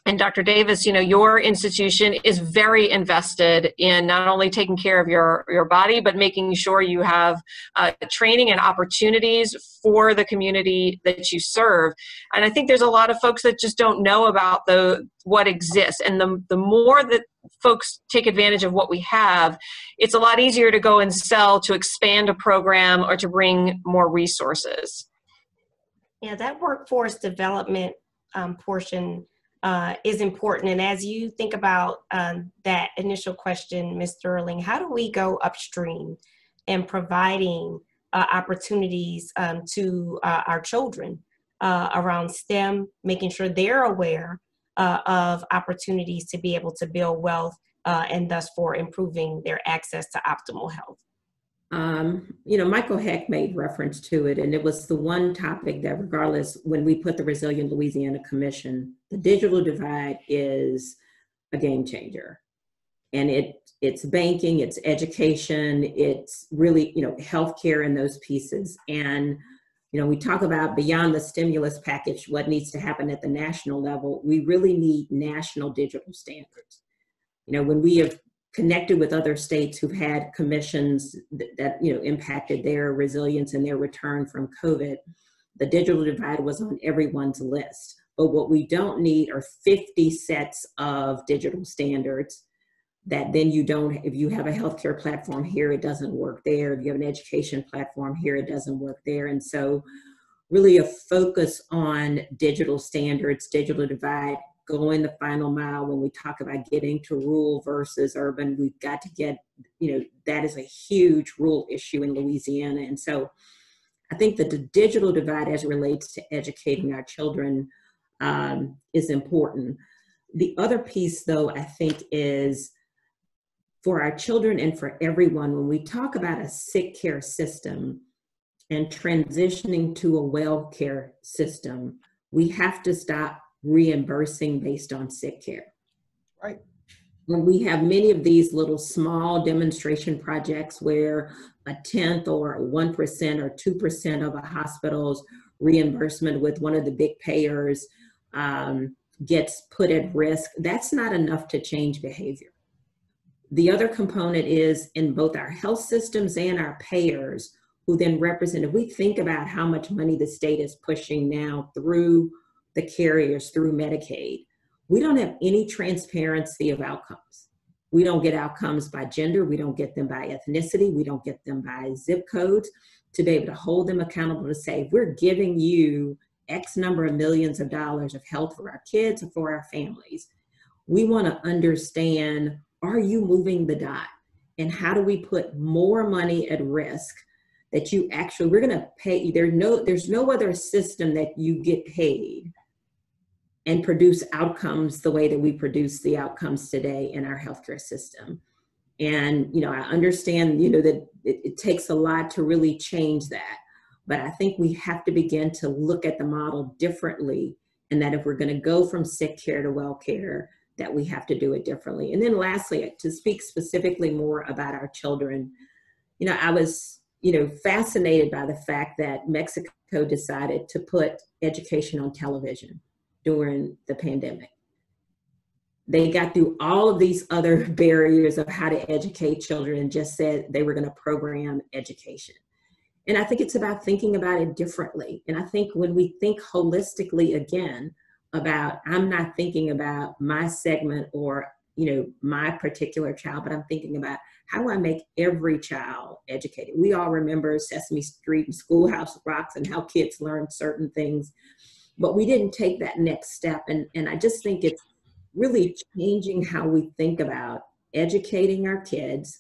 and Dr. Davis, you know, your institution is very invested in not only taking care of your, your body, but making sure you have uh, training and opportunities for the community that you serve. And I think there's a lot of folks that just don't know about the what exists. And the, the more that folks take advantage of what we have, it's a lot easier to go and sell to expand a program or to bring more resources. Yeah, that workforce development um, portion uh, is important. And as you think about um, that initial question, Ms. Sterling, how do we go upstream in providing uh, opportunities um, to uh, our children uh, around STEM, making sure they're aware uh, of opportunities to be able to build wealth uh, and thus for improving their access to optimal health? Um, you know, Michael Hecht made reference to it, and it was the one topic that, regardless, when we put the Resilient Louisiana Commission, the digital divide is a game changer, and it it's banking, it's education, it's really you know healthcare and those pieces, and you know we talk about beyond the stimulus package, what needs to happen at the national level. We really need national digital standards. You know, when we have connected with other states who've had commissions that, that, you know impacted their resilience and their return from covid the digital divide was on everyone's list. But what we don't need are 50 sets of digital standards that then you don't if you have a healthcare platform here it doesn't work there. If you have an education platform here it doesn't work there. And so really a focus on digital standards digital divide going the final mile when we talk about getting to rural versus urban we've got to get you know that is a huge rural issue in louisiana. And so i think that the digital divide as it relates to educating our children um, is important. The other piece though i think is for our children and for everyone when we talk about a sick care system and transitioning to a well care system we have to stop reimbursing based on sick care. Right. When we have many of these little small demonstration projects where a tenth or 1% or 2% of a hospital's reimbursement with one of the big payers um, gets put at risk, that's not enough to change behavior. The other component is in both our health systems and our payers, who then represent, if we think about how much money the state is pushing now through the carriers through Medicaid, we don't have any transparency of outcomes. We don't get outcomes by gender, we don't get them by ethnicity, we don't get them by zip codes to be able to hold them accountable to say, we're giving you X number of millions of dollars of health for our kids and for our families. We want to understand are you moving the dot? And how do we put more money at risk that you actually we're going to pay you? there's no there's no other system that you get paid and produce outcomes the way that we produce the outcomes today in our healthcare system. And, you know, I understand, you know, that it, it, takes a lot to really change that. But I think we have to begin to look at the model differently. And that if we're going to go from sick care to well care, that we have to do it differently. And then lastly, to speak specifically more about our children, you know, I was, you know, fascinated by the fact that Mexico decided to put education on television during the pandemic. They got through all of these other barriers of how to educate children and just said they were going to program education. And I think it's about thinking about it differently. And I think when we think holistically again about, I'm not thinking about my segment or you know my particular child but i'm thinking about how do i make every child educated we all remember sesame street and schoolhouse rocks and how kids learn certain things but we didn't take that next step. And and i just think it's really changing how we think about educating our kids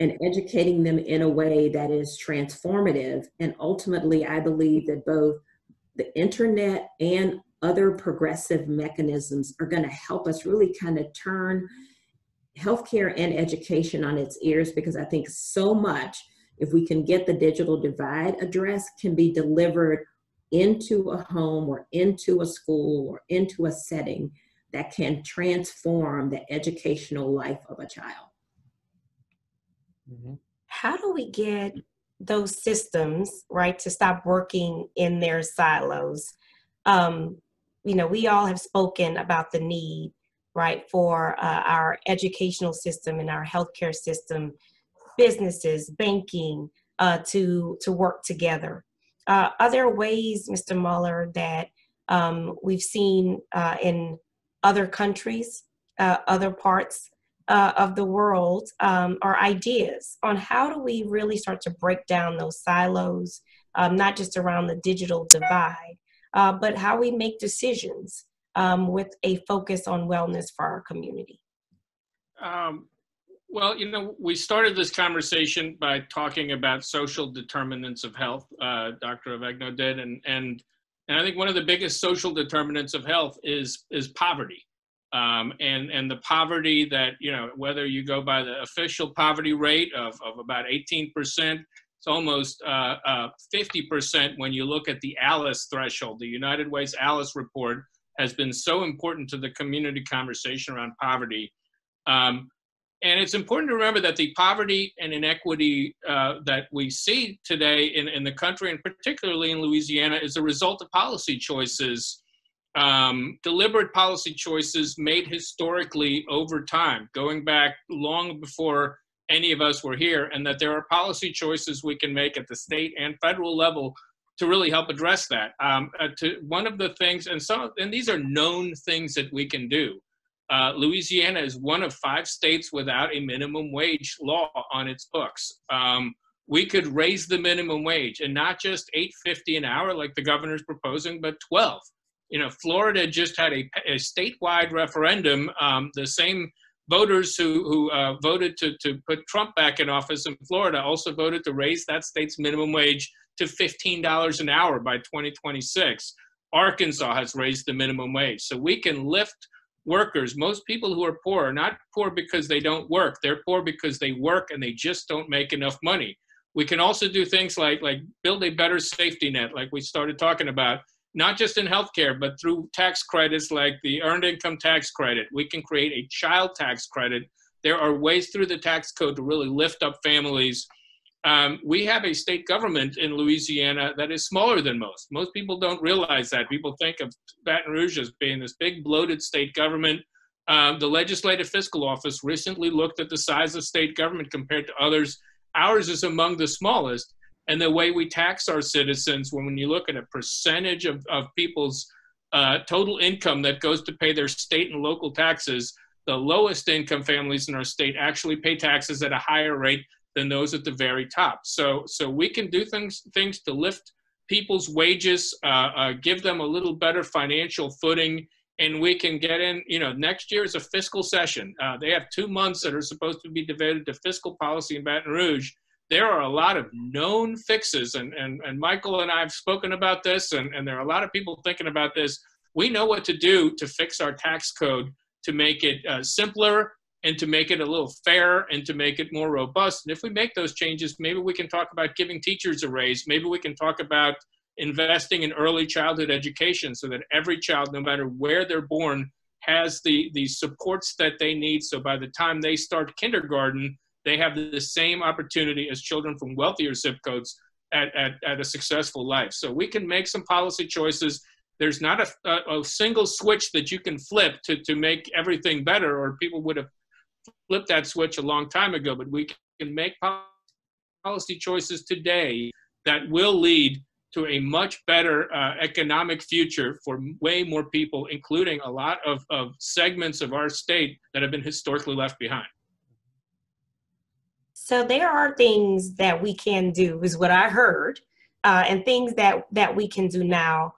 and educating them in a way that is transformative. And ultimately i believe that both the internet and other progressive mechanisms are going to help us really kind of turn healthcare and education on its ears because i think so much if we can get the digital divide addressed can be delivered into a home or into a school or into a setting that can transform the educational life of a child. Mm-hmm. How do we get those systems, right, to stop working in their silos? Um, you know, we all have spoken about the need, right, for uh, our educational system and our healthcare system, businesses, banking, uh, to to work together. Uh, are there ways, Mr. Moller, that um, we've seen uh, in other countries, uh, other parts uh, of the world, um, or ideas on how do we really start to break down those silos, um, not just around the digital divide, uh, but how we make decisions um, with a focus on wellness for our community? Um, well, you know, we started this conversation by talking about social determinants of health. Uh, Dr. Avegno did, and and and I think one of the biggest social determinants of health is is poverty, um, and and the poverty that you know whether you go by the official poverty rate of of about 18 percent, it's almost uh, uh, 50 percent when you look at the ALICE threshold. The United Way's ALICE report has been so important to the community conversation around poverty. Um, and it's important to remember that the poverty and inequity uh, that we see today in, in the country, and particularly in Louisiana, is a result of policy choices, um, deliberate policy choices made historically over time, going back long before any of us were here, and that there are policy choices we can make at the state and federal level to really help address that. Um, uh, to one of the things, and some, and these are known things that we can do. Uh, Louisiana is one of five states without a minimum wage law on its books. Um, we could raise the minimum wage and not just 850 an hour like the governor's proposing, but 12. You know, Florida just had a, a statewide referendum. Um, the same voters who, who uh, voted to, to put Trump back in office in Florida also voted to raise that state's minimum wage to $15 an hour by 2026. Arkansas has raised the minimum wage. So we can lift workers, most people who are poor are not poor because they don't work. They're poor because they work and they just don't make enough money. We can also do things like like build a better safety net, like we started talking about, not just in healthcare, but through tax credits like the earned income tax credit. We can create a child tax credit. There are ways through the tax code to really lift up families um, we have a state government in Louisiana that is smaller than most. Most people don't realize that. People think of Baton Rouge as being this big, bloated state government. Um, the Legislative Fiscal Office recently looked at the size of state government compared to others. Ours is among the smallest. And the way we tax our citizens, when, you look at a percentage of, of people's uh, total income that goes to pay their state and local taxes, the lowest income families in our state actually pay taxes at a higher rate than those at the very top. So, so we can do things things to lift people's wages, uh, uh, give them a little better financial footing, and we can get in. You know, next year is a fiscal session. Uh, they have two months that are supposed to be devoted to fiscal policy in Baton Rouge. There are a lot of known fixes, and, and, and Michael and I have spoken about this, and, and there are a lot of people thinking about this. We know what to do to fix our tax code to make it uh, simpler and to make it a little fair and to make it more robust. And if we make those changes, maybe we can talk about giving teachers a raise. Maybe we can talk about investing in early childhood education so that every child, no matter where they're born, has the, the supports that they need. So by the time they start kindergarten, they have the same opportunity as children from wealthier zip codes at, at, at a successful life. So we can make some policy choices. There's not a, a, a single switch that you can flip to, to make everything better, or people would have flipped that switch a long time ago, but we can make policy choices today that will lead to a much better uh, economic future for way more people, including a lot of, of segments of our state that have been historically left behind. So there are things that we can do, is what I heard, uh, and things that that we can do now.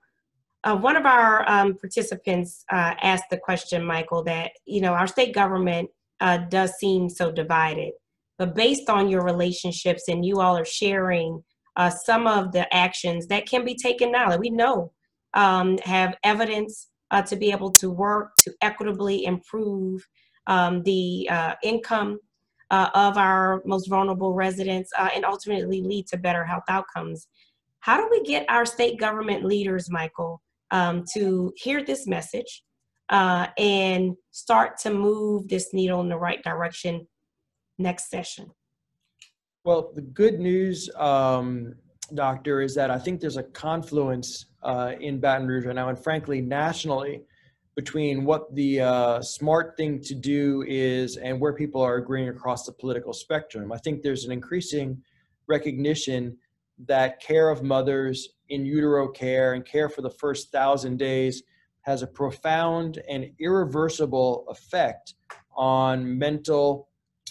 Uh, one of our um, participants uh, asked the question, Michael, that you know our state government uh, does seem so divided. But based on your relationships and you all are sharing uh, some of the actions that can be taken now that we know um, have evidence uh, to be able to work to equitably improve um, the uh, income uh, of our most vulnerable residents uh, and ultimately lead to better health outcomes. How do we get our state government leaders, Michael, um, to hear this message uh, and start to move this needle in the right direction next session? Well, the good news um, Doctor, is that I think there's a confluence uh, in Baton Rouge right now, and frankly, nationally, between what the uh, smart thing to do is and where people are agreeing across the political spectrum. I think there's an increasing recognition that care of mothers in utero care and care for the first thousand days has a profound and irreversible effect on mental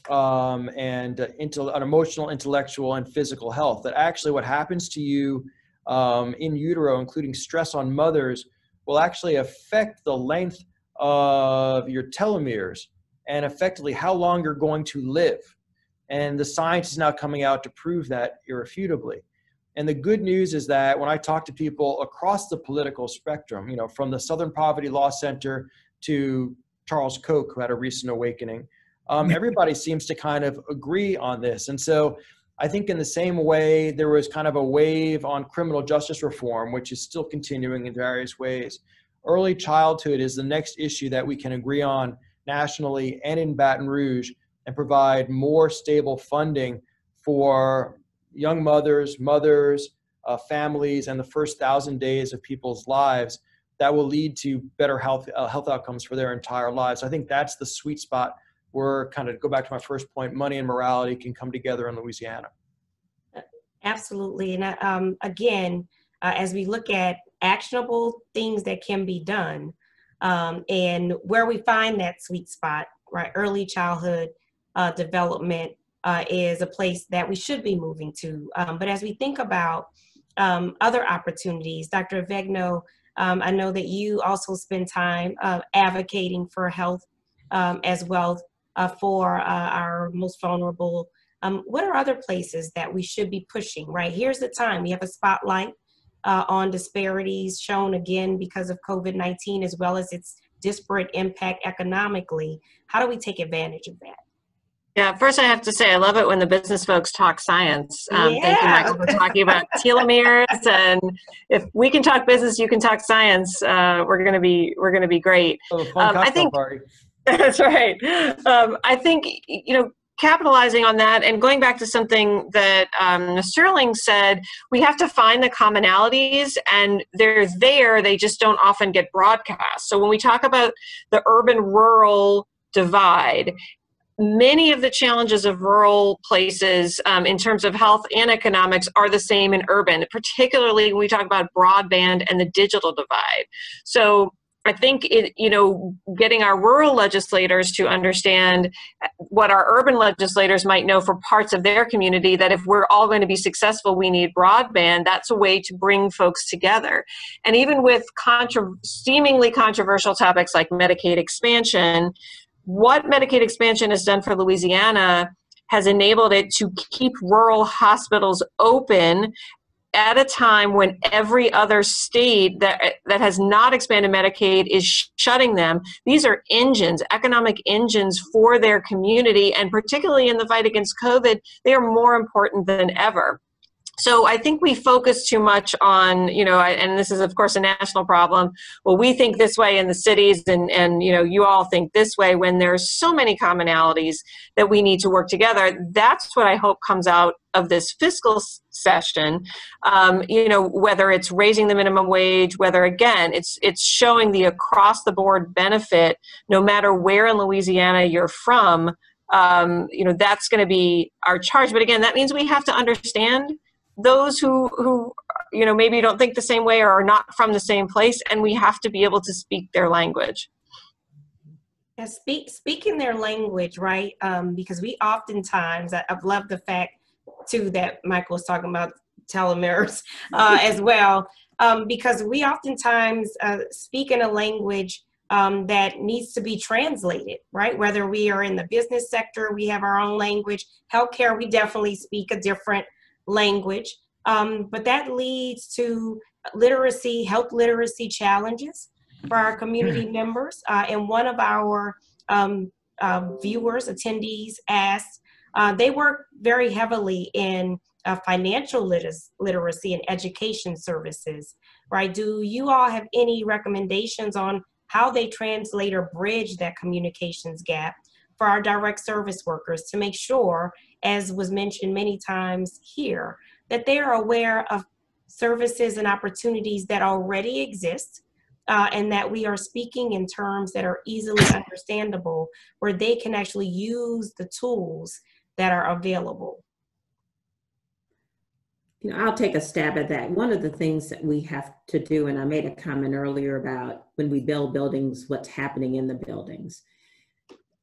um, and uh, intel- emotional, intellectual, and physical health. That actually, what happens to you um, in utero, including stress on mothers, will actually affect the length of your telomeres and effectively how long you're going to live. And the science is now coming out to prove that irrefutably. And the good news is that when I talk to people across the political spectrum, you know, from the Southern Poverty Law Center to Charles Koch, who had a recent awakening, um, everybody seems to kind of agree on this. And so I think in the same way, there was kind of a wave on criminal justice reform, which is still continuing in various ways. Early childhood is the next issue that we can agree on nationally and in Baton Rouge and provide more stable funding for young mothers, mothers, uh, families, and the first thousand days of people's lives that will lead to better health, uh, health outcomes for their entire lives. I think that's the sweet spot where kind of go back to my first point, money and morality can come together in Louisiana. Absolutely. And uh, um, again, uh, as we look at actionable things that can be done um, and where we find that sweet spot, right? Early childhood uh, development uh, is a place that we should be moving to. Um, but as we think about um, other opportunities, Dr. Avegno, um, I know that you also spend time uh, advocating for health um, as well uh, for uh, our most vulnerable. Um, what are other places that we should be pushing, right? Here's the time. We have a spotlight uh, on disparities shown again because of COVID 19, as well as its disparate impact economically. How do we take advantage of that? Yeah, first I have to say I love it when the business folks talk science. Um, yeah. Thank you, Michael, for talking about telomeres. And if we can talk business, you can talk science. Uh, we're gonna be we're gonna be great. Um, I think party. That's right. Um, I think, you know, capitalizing on that and going back to something that um, Sterling said, we have to find the commonalities and they're there, they just don't often get broadcast. So when we talk about the urban rural divide, many of the challenges of rural places um, in terms of health and economics are the same in urban, particularly when we talk about broadband and the digital divide. So I think it, you know, getting our rural legislators to understand what our urban legislators might know for parts of their community that if we're all going to be successful, we need broadband. That's a way to bring folks together. And even with contra- seemingly controversial topics like Medicaid expansion, what Medicaid expansion has done for Louisiana has enabled it to keep rural hospitals open at a time when every other state that that has not expanded Medicaid is sh- shutting them. These are engines, economic engines for their community, and particularly in the fight against COVID, they are more important than ever so I think we focus too much on, you know, and this is of course a national problem. Well, we think this way in the cities, and and you know, you all think this way. When there's so many commonalities that we need to work together, that's what I hope comes out of this fiscal session. Um, you know, whether it's raising the minimum wage, whether again it's it's showing the across the board benefit, no matter where in Louisiana you're from. Um, you know, that's going to be our charge. But again, that means we have to understand those who who you know maybe don't think the same way or are not from the same place and we have to be able to speak their language yeah, speak speaking their language right um, because we oftentimes I, have loved the fact too that michael was talking about telomeres uh, as well um, because we oftentimes uh, speak in a language um, that needs to be translated, right? Whether we are in the business sector, we have our own language. Healthcare, we definitely speak a different language, um, but that leads to literacy, health literacy challenges for our community hmm. members. Uh, and one of our um, uh, viewers, attendees asked, uh, they work very heavily in uh, financial literacy and education services, right? Do you all have any recommendations on how they translate or bridge that communications gap for our direct service workers to make sure as was mentioned many times here, that they are aware of services and opportunities that already exist uh, and that we are speaking in terms that are easily understandable where they can actually use the tools that are available. You know, I'll take a stab at that. One of the things that we have to do, and I made a comment earlier about when we build buildings, what's happening in the buildings.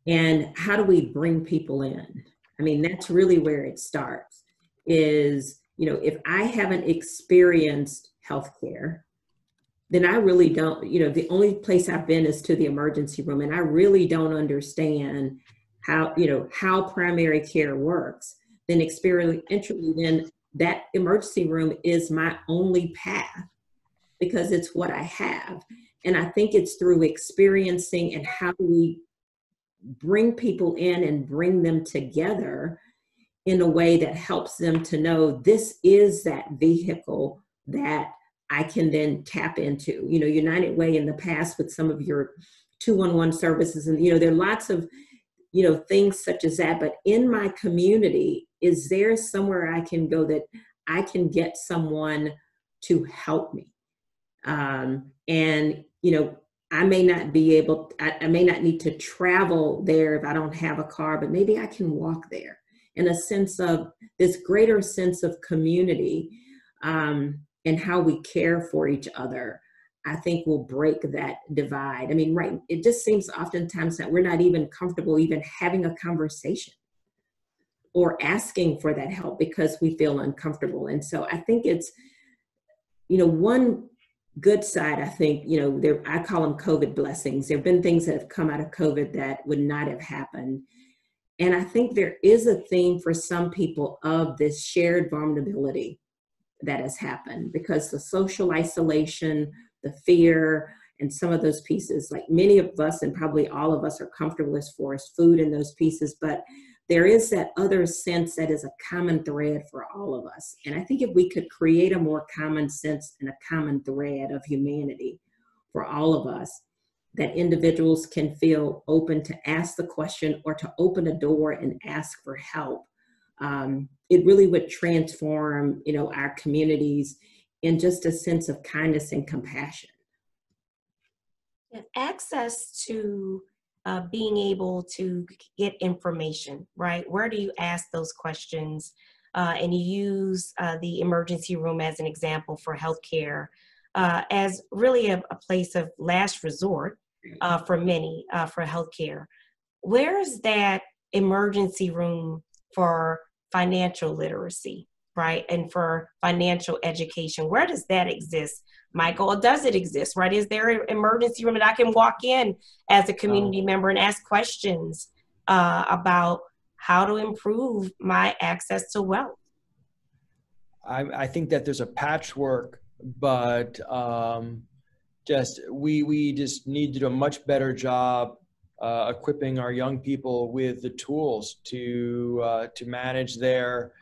And how do we bring people in? I mean, that's really where it starts is, you know, if I haven't experienced healthcare, then I really don't, you know, the only place I've been is to the emergency room and I really don't understand how, you know, how primary care works. Then experientially, then that emergency room is my only path because it's what I have. And I think it's through experiencing and how we bring people in and bring them together in a way that helps them to know this is that vehicle that I can then tap into. You know, United Way in the past with some of your 211 services, and you know, there are lots of you know things such as that. But in my community, is there somewhere I can go that I can get someone to help me? Um, and you know, I may not be able, I, I, may not need to travel there if I don't have a car, but maybe I can walk there in a sense of this greater sense of community um, and how we care for each other. I think will break that divide. I mean, right, it just seems oftentimes that we're not even comfortable even having a conversation or asking for that help because we feel uncomfortable. And so I think it's, you know, one good side, I think, you know, there I call them COVID blessings. There have been things that have come out of COVID that would not have happened. And I think there is a theme for some people of this shared vulnerability that has happened because the social isolation, the fear, and some of those pieces, like many of us and probably all of us are comfortable as far as food and those pieces, but there is that other sense that is a common thread for all of us. And I think if we could create a more common sense and a common thread of humanity for all of us, that individuals can feel open to ask the question or to open a door and ask for help. Um, it really would transform, you know, our communities in just a sense of kindness and compassion. Access to uh, being able to get information, right? Where do you ask those questions? Uh, and you use uh, the emergency room as an example for healthcare uh, as really a, a, place of last resort uh, for many uh, for healthcare. Where is that emergency room for financial literacy, right? And for financial education? Where does that exist Michael, does it exist, right? Is there an emergency room that I can walk in as a community oh. member and ask questions uh, about how to improve my access to wealth? I, I think that there's a patchwork, but um, just we we just need to do a much better job uh, equipping our young people with the tools to uh, to manage their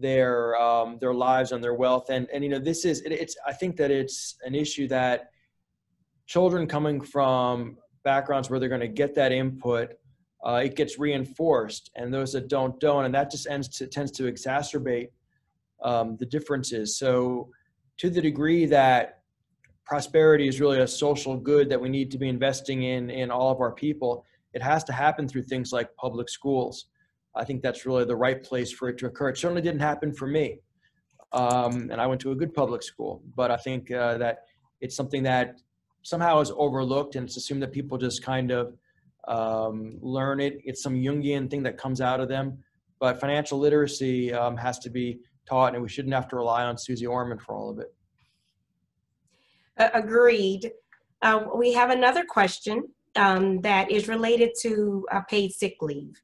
their um, their lives and their wealth. And and you know this is it, it's i think that it's an issue that children coming from backgrounds where they're going to get that input uh, it gets reinforced. And those that don't don't. And that just ends to tends to exacerbate um, the differences. So to the degree that prosperity is really a social good that we need to be investing in in all of our people it has to happen through things like public schools I think that's really the right place for it to occur. It certainly didn't happen for me. Um, and I went to a good public school, but I think uh, that it's something that somehow is overlooked and it's assumed that people just kind of um, learn it. It's some Jungian thing that comes out of them. But financial literacy um, has to be taught, and we shouldn't have to rely on Suze Orman for all of it. Uh, agreed. Uh, we have another question um, that is related to uh, paid sick leave.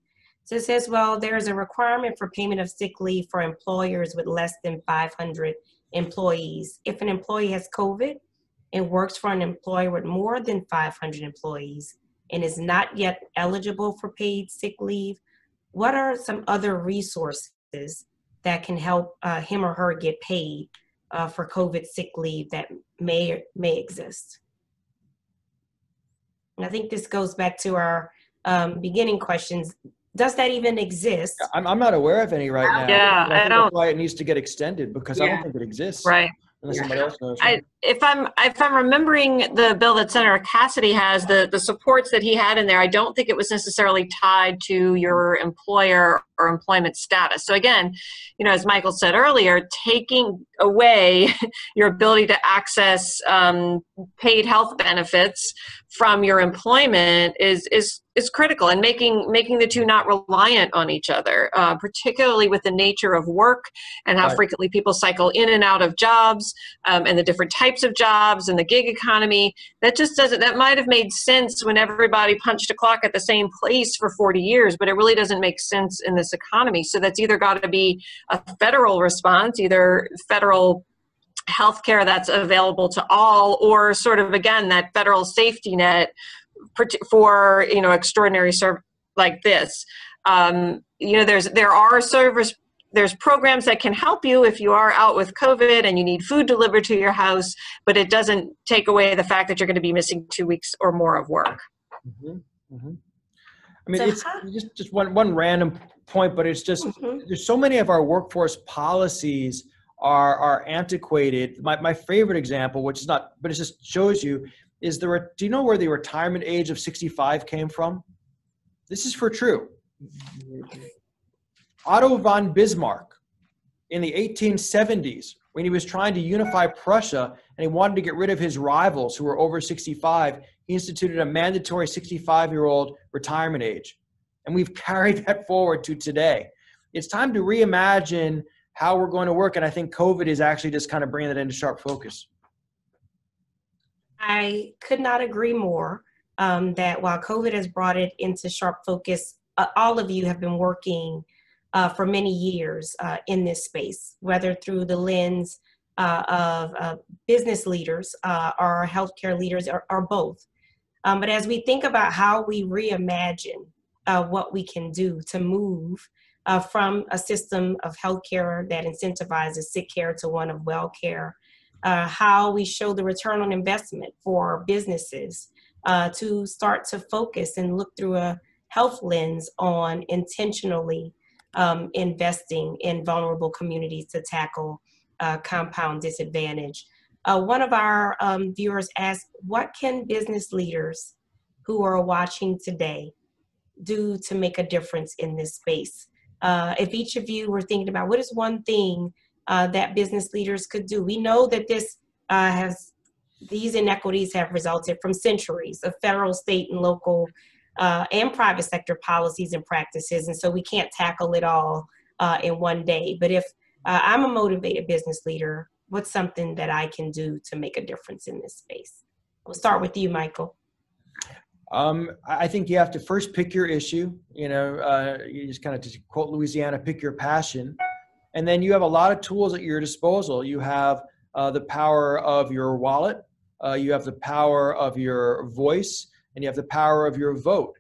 So it says, well, there is a requirement for payment of sick leave for employers with less than 500 employees. If an employee has COVID and works for an employer with more than 500 employees and is not yet eligible for paid sick leave, what are some other resources that can help uh, him or her get paid uh, for COVID sick leave that may may exist? And I think this goes back to our um, beginning questions does that even exist? I'm, I'm not aware of any right now. Yeah, and I don't- That's why it needs to get extended because I don't think it exists. Right. Unless Yeah. somebody else knows. I, if I'm if I'm remembering the bill that Senator Cassidy has, the the supports that he had in there, I don't think it was necessarily tied to your employer or employment status. So again, you know, as Michael said earlier, taking away your ability to access um, paid health benefits from your employment is is is critical, and making making the two not reliant on each other, uh, particularly with the nature of work and how Right. frequently people cycle in and out of jobs um, and the different types of jobs and the gig economy. That just doesn't, that might have made sense when everybody punched a clock at the same place for 40 years, but it really doesn't make sense in this economy. So that's either got to be a federal response, either federal healthcare that's available to all, or sort of again that federal safety net for, for you know extraordinary service like this. Um, you know, there's there are service there's programs that can help you if you are out with COVID and you need food delivered to your house, but it doesn't take away the fact that you're going to be missing two weeks or more of work. Mhm, mhm. I mean, So it's how- just just one one random point, but it's just Mhm. there's so many of our workforce policies are are antiquated. My my favorite example, which is not, but it just shows you, is there. do you know where the retirement age of 65 came from? This is for true. Otto von Bismarck in the 1870s, when he was trying to unify Prussia and he wanted to get rid of his rivals who were over 65, he instituted a mandatory 65 year old retirement age. And we've carried that forward to today. It's time to reimagine how we're going to work. And I think COVID is actually just kind of bringing that into sharp focus. I could not agree more um, that while COVID has brought it into sharp focus, uh, all of you have been working uh, for many years uh, in this space, whether through the lens uh, of uh, business leaders uh, or healthcare leaders or, or both. Um, but as we think about how we reimagine uh, what we can do to move from a system of healthcare that incentivizes sick care to one of well care, how we show the return on investment for businesses to start to focus and look through a health lens on intentionally um, investing in vulnerable communities to tackle uh, compound disadvantage. Uh, one of our um, viewers asked, what can business leaders who are watching today do to make a difference in this space? Uh, if each of you were thinking about what is one thing uh, that business leaders could do. We know that this uh, has these inequities have resulted from centuries of federal, state, and local uh, and private sector policies and practices, and so we can't tackle it all uh, in one day. But if uh, I'm a motivated business leader, what's something that I can do to make a difference in this space? We'll start with you, Michael. Um, I think you have to first pick your issue. You know, uh, you just kind of to quote Louisiana, pick your passion, and then you have a lot of tools at your disposal. You have uh, the power of your wallet, uh, you have the power of your voice, and you have the power of your vote.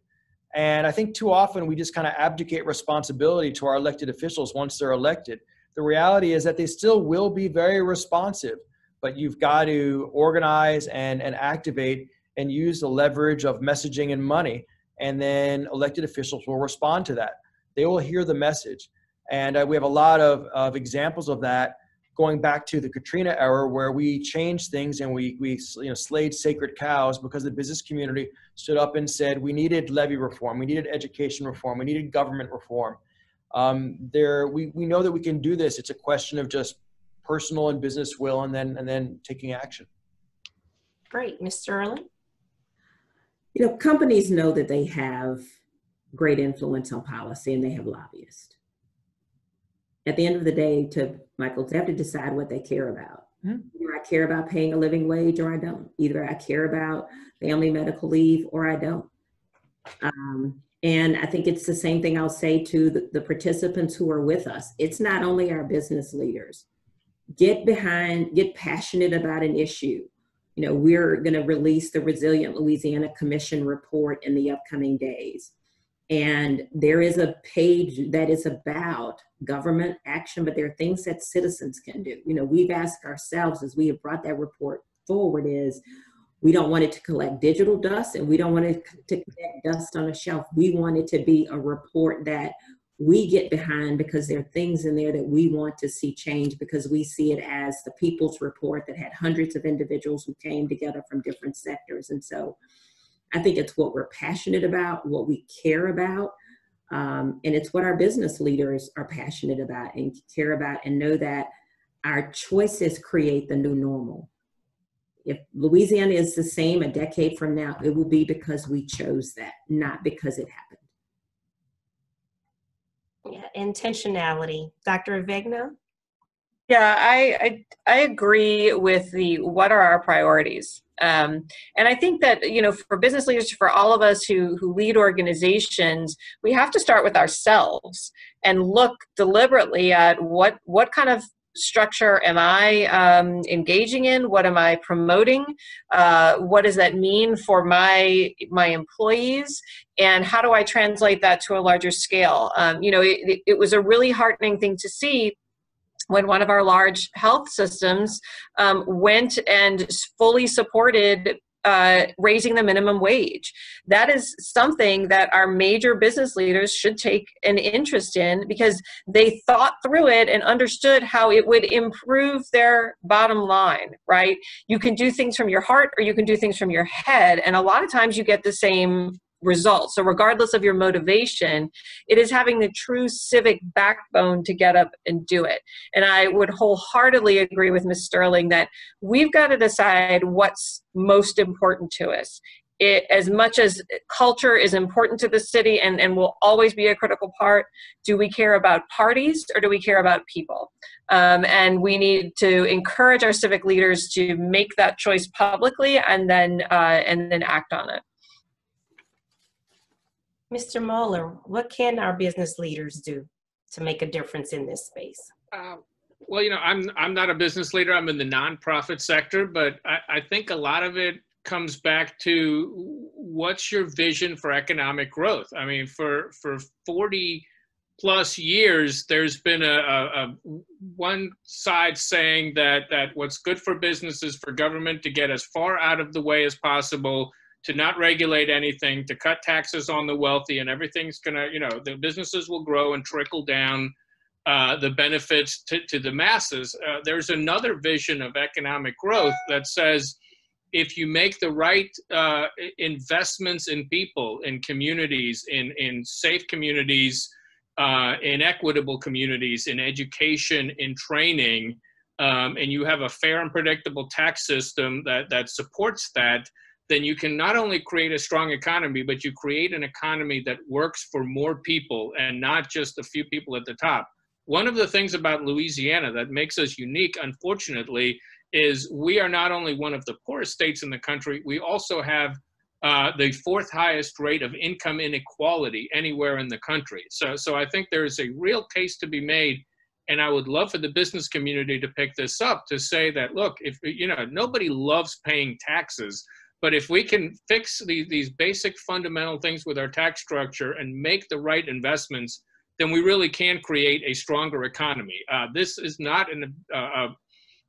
And I think too often we just kind of abdicate responsibility to our elected officials once they're elected. The reality is that they still will be very responsive, but you've got to organize and, and activate and use the leverage of messaging and money. And then elected officials will respond to that. They will hear the message. And uh, we have a lot of, of examples of that going back to the Katrina era where we changed things and we, we you know, slayed sacred cows because the business community stood up and said we needed levee reform, we needed education reform, we needed government reform. Um, there, we, we know that we can do this. It's a question of just personal and business will and then, and then taking action. Great, Mr. Early. You know, companies know that they have great influence on policy and they have lobbyists. At the end of the day, to Michael, they have to decide what they care about. Mhm. Either I care about paying a living wage or I don't. Either I care about family medical leave or I don't. Um, and I think it's the same thing I'll say to the, the participants who are with us. It's not only our business leaders. Get behind, get passionate about an issue. You know, we're going to release the Resilient Louisiana Commission report in the upcoming days. And there is a page that is about government action, but there are things that citizens can do. You know, we've asked ourselves as we have brought that report forward is We don't want it to collect digital dust and we don't want it to collect dust on a shelf. We want it to be a report that we get behind because there are things in there that we want to see change because we see it as the people's report that had hundreds of individuals who came together from different sectors. And so I think it's what we're passionate about, what we care about, um, and it's what our business leaders are passionate about and care about and know that our choices create the new normal. If Louisiana is the same a decade from now, it will be because we chose that, not because it happened. Yeah, intentionality. Dr. Avegno? Yeah, I, I I agree with the what are our priorities, um, and I think that you know for business leaders, for all of us who who lead organizations, we have to start with ourselves and look deliberately at what what kind of structure am I um, engaging in? What am I promoting? Uh, what does that mean for my my employees? And how do I translate that to a larger scale? Um, you know, it, it was a really heartening thing to see when one of our large health systems um, went and fully supported uh, raising the minimum wage. That is something that our major business leaders should take an interest in because they thought through it and understood how it would improve their bottom line, right? You can do things from your heart or you can do things from your head. And a lot of times you get the same results. So, regardless of your motivation, it is having the true civic backbone to get up and do it. And I would wholeheartedly agree with Ms. Sterling that we've got to decide what's most important to us. It, as much as culture is important to the city and, and will always be a critical part, do we care about parties or do we care about people? Um, and we need to encourage our civic leaders to make that choice publicly and then uh, and then act on it. Mr. Moller, what can our business leaders do to make a difference in this space? Uh, well, you know, I'm I'm not a business leader. I'm in the nonprofit sector, but I, I think a lot of it comes back to what's your vision for economic growth. I mean, for for 40 plus years, there's been a, a, a, one side saying that that what's good for business is for government to get as far out of the way as possible to not regulate anything, to cut taxes on the wealthy, and everything's gonna, you know, the businesses will grow and trickle down uh, the benefits to, to the masses. Uh, there's another vision of economic growth that says if you make the right uh, investments in people, in communities, in, in safe communities, uh, in equitable communities, in education, in training, um, and you have a fair and predictable tax system that, that supports that, then you can not only create a strong economy, but you create an economy that works for more people and not just a few people at the top. One of the things about Louisiana that makes us unique, unfortunately, is we are not only one of the poorest states in the country, we also have uh, the fourth highest rate of income inequality anywhere in the country. So, so I think there is a real case to be made, and I would love for the business community to pick this up to say that look, if you know nobody loves paying taxes, but if we can fix these, these basic fundamental things with our tax structure and make the right investments, then we really can create a stronger economy. Uh, this is not an, uh, uh,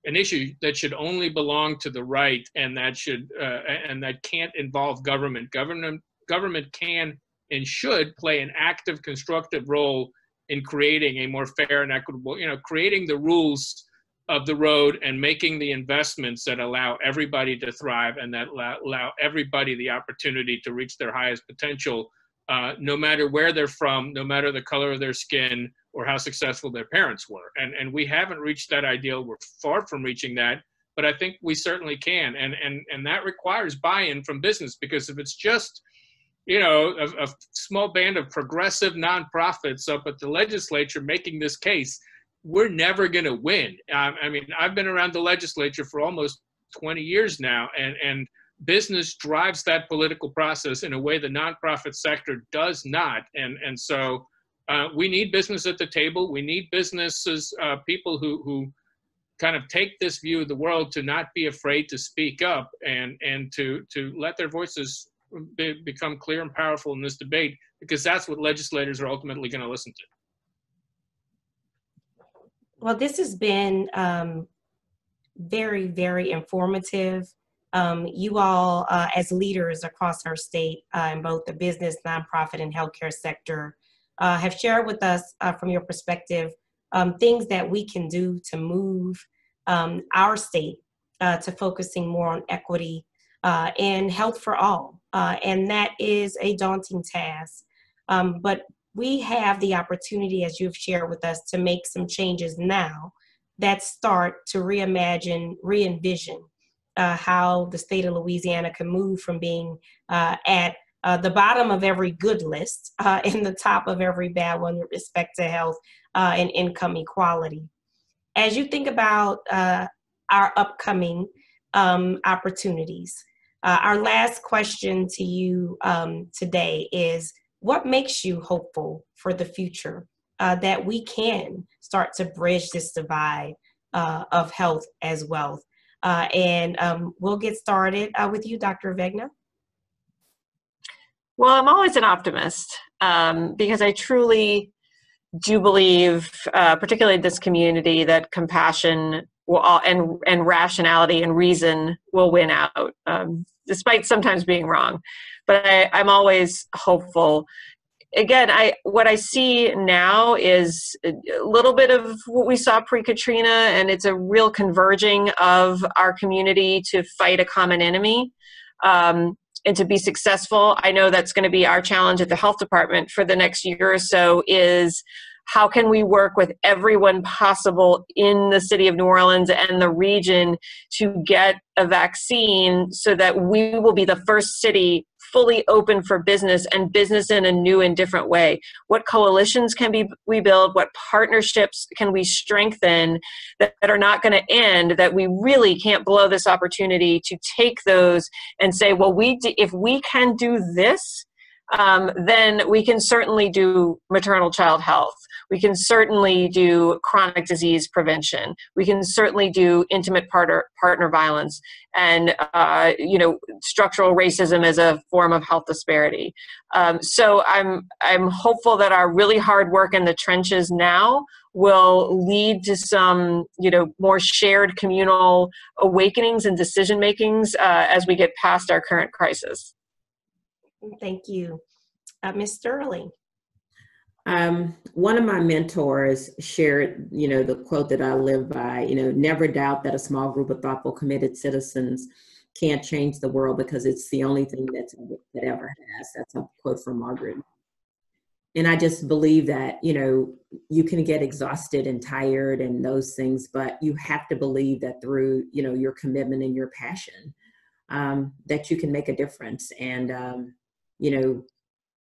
an issue that should only belong to the right and that should uh, and that can't involve government. Government government can and should play an active, constructive role in creating a more fair and equitable, you know, creating the rules of the road and making the investments that allow everybody to thrive and that allow, everybody the opportunity to reach their highest potential, uh, no matter where they're from, no matter the color of their skin or how successful their parents were. And, and we haven't reached that ideal. We're far from reaching that, but I think we certainly can. And, and, and that requires buy-in from business because if it's just, you know, a, a small band of progressive nonprofits up at the legislature making this case, we're never going to win. Um, I mean, I've been around the legislature for almost 20 years now, and, and business drives that political process in a way the nonprofit sector does not. And, and so uh, we need business at the table. We need businesses, uh, people who, who kind of take this view of the world to not be afraid to speak up and, and to, to let their voices be, become clear and powerful in this debate, because that's what legislators are ultimately going to listen to. Well, this has been um, very, very informative Um, you all, uh, as leaders across our state uh, in both the business, nonprofit, and healthcare sector, uh, have shared with us uh, from your perspective um, things that we can do to move um, our state uh, to focusing more on equity uh, and health for all. and that is a daunting task. Um, but we have the opportunity, as you've shared with us, to make some changes now that start to reimagine, re envision uh, how the state of Louisiana can move from being uh, at uh, the bottom of every good list uh, and the top of every bad one with respect to health uh, and income equality. As you think about uh, our upcoming um, opportunities, our last question to you um, today is what makes you hopeful for the future uh, that we can start to bridge this divide uh, of health as wealth? Uh, and um, we'll get started uh, with you, Dr. Avegno. Well, I'm always an optimist um, because I truly do believe, uh, particularly in this community, that compassion will all, and and rationality and reason will win out, um, despite sometimes being wrong. But I, I'm always hopeful. Again i what i see now is a little bit of what we saw pre-katrina and it's a real converging of our community to fight a common enemy um, and to be successful. I know that's going to be our challenge at the health department for the next year or so is how can we work with everyone possible in the city of New Orleans and the region to get a vaccine so that we will be the first city fully open for business and business in a new and different way what coalitions can be we build what partnerships can we strengthen that, that are not going to end that we really can't blow this opportunity to take those and say well we if we can do this um, then we can certainly do maternal child health. We can certainly do chronic disease prevention. We can certainly do intimate partner partner violence, and uh, you know structural racism as a form of health disparity. Um, so I'm I'm hopeful that our really hard work in the trenches now will lead to some you know more shared communal awakenings and decision makings uh, as we get past our current crisis. Thank you. Uh, Ms. Sterling. Um, one of my mentors shared, you know, the quote that I live by, you know, never doubt that a small group of thoughtful, committed citizens can't change the world because it's the only thing that's, that ever has. That's a quote from Margaret. And I just believe that, you know, you can get exhausted and tired and those things, but you have to believe that through, you know, your commitment and your passion, um, that you can make a difference. And, um, you know,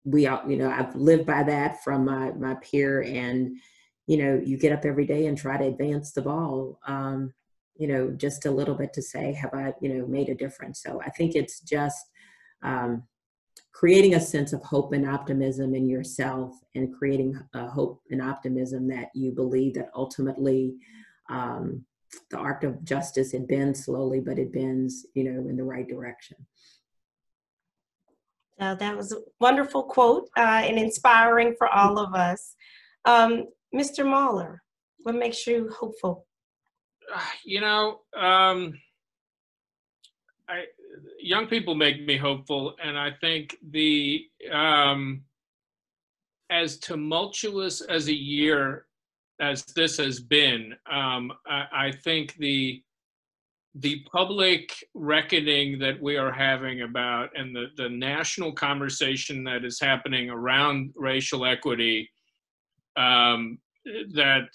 we all, you know, I've lived by that from my, my peer and, you know, you get up every day and try to advance the ball, um, you know, just a little bit to say, have I, you know, made a difference? So I think it's just um, creating a sense of hope and optimism in yourself and creating a hope and optimism that you believe that ultimately um, the arc of justice, it bends slowly, but it bends, you know, in the right direction. Uh, that was a wonderful quote uh, and inspiring for all of us. Um, Mr. Moller, what makes you hopeful? You know, um, I, young people make me hopeful, and I think the um, as tumultuous as a year as this has been, um, I, I think the the public reckoning that we are having about and the, the national conversation that is happening around racial equity um, that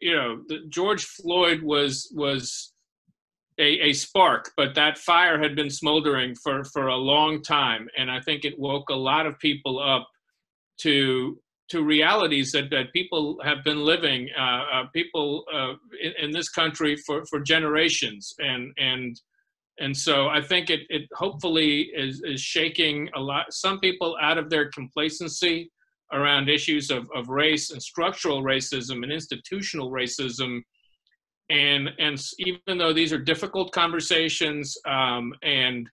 you know george floyd was was a, a, spark but that fire had been smoldering for for a long time. And i think it woke a lot of people up to to realities that, that people have been living, uh, uh, people uh, in, in, this country for, for generations. And, and, and so I think it, it hopefully is, is shaking a lot, some people out of their complacency around issues of, of race and structural racism and institutional racism. And, and even though these are difficult conversations um, and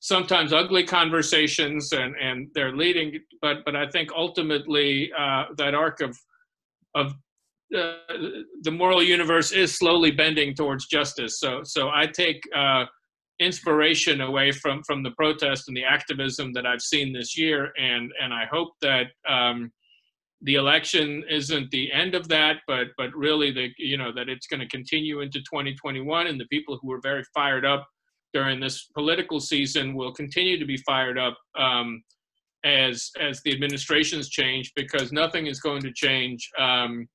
sometimes ugly conversations and, and they're leading, but, but I think ultimately uh, that arc of, of uh, the moral universe is slowly bending towards justice. So, so I take uh, inspiration away from from the protest and the activism that I've seen this year, and and I hope that um, the election isn't the end of that, but but really the you know that it's going to continue into 2021, and the people who were very fired up during this political season will continue to be fired up um, as as the administrations change, because nothing is going to change. Um,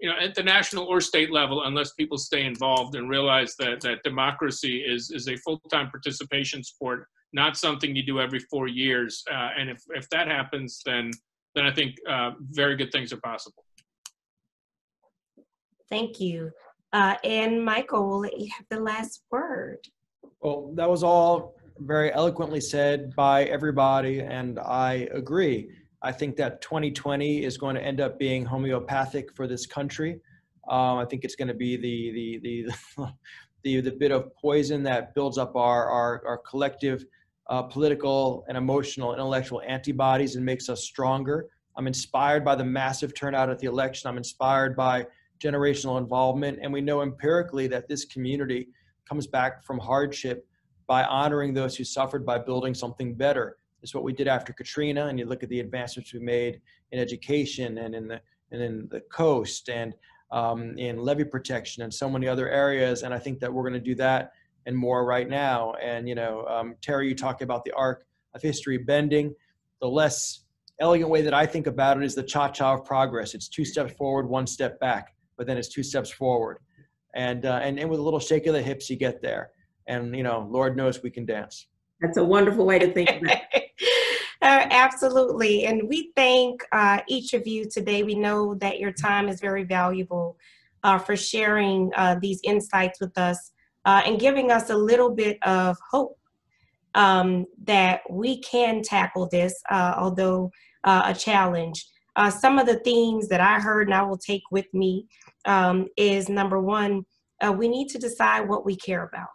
you know, at the national or state level, unless people stay involved and realize that that democracy is is a full time participation sport, not something you do every four years. Uh, and if if that happens, then then I think uh, very good things are possible. Thank you. Uh, and Michael, will let you have the last word. Well, that was all very eloquently said by everybody, and I agree. I think that 2020 is going to end up being homeopathic for this country. Um, I think it's going to be the the the the, the bit of poison that builds up our our, our collective uh, political and emotional intellectual antibodies and makes us stronger. I'm inspired by the massive turnout at the election. I'm inspired by generational involvement, and we know empirically that this community comes back from hardship by honoring those who suffered by building something better is what we did after Katrina, and you look at the advancements we made in education and in the and in the coast and um, in levee protection and so many other areas. And I think that we're going to do that and more right now. And you know, um, Terrie, you talk about the arc of history bending. The less elegant way that I think about it is the cha-cha of progress. It's two steps forward, one step back, but then it's two steps forward. And uh, and and with a little shake of the hips, you get there. And you know, Lord knows we can dance. That's a wonderful way to think about it. Uh, absolutely. And we thank uh, each of you today. We know that your time is very valuable uh, for sharing uh, these insights with us uh, and giving us a little bit of hope um, that we can tackle this, uh, although a challenge. Some of the themes that I heard and I will take with me um, is number one, we need to decide what we care about,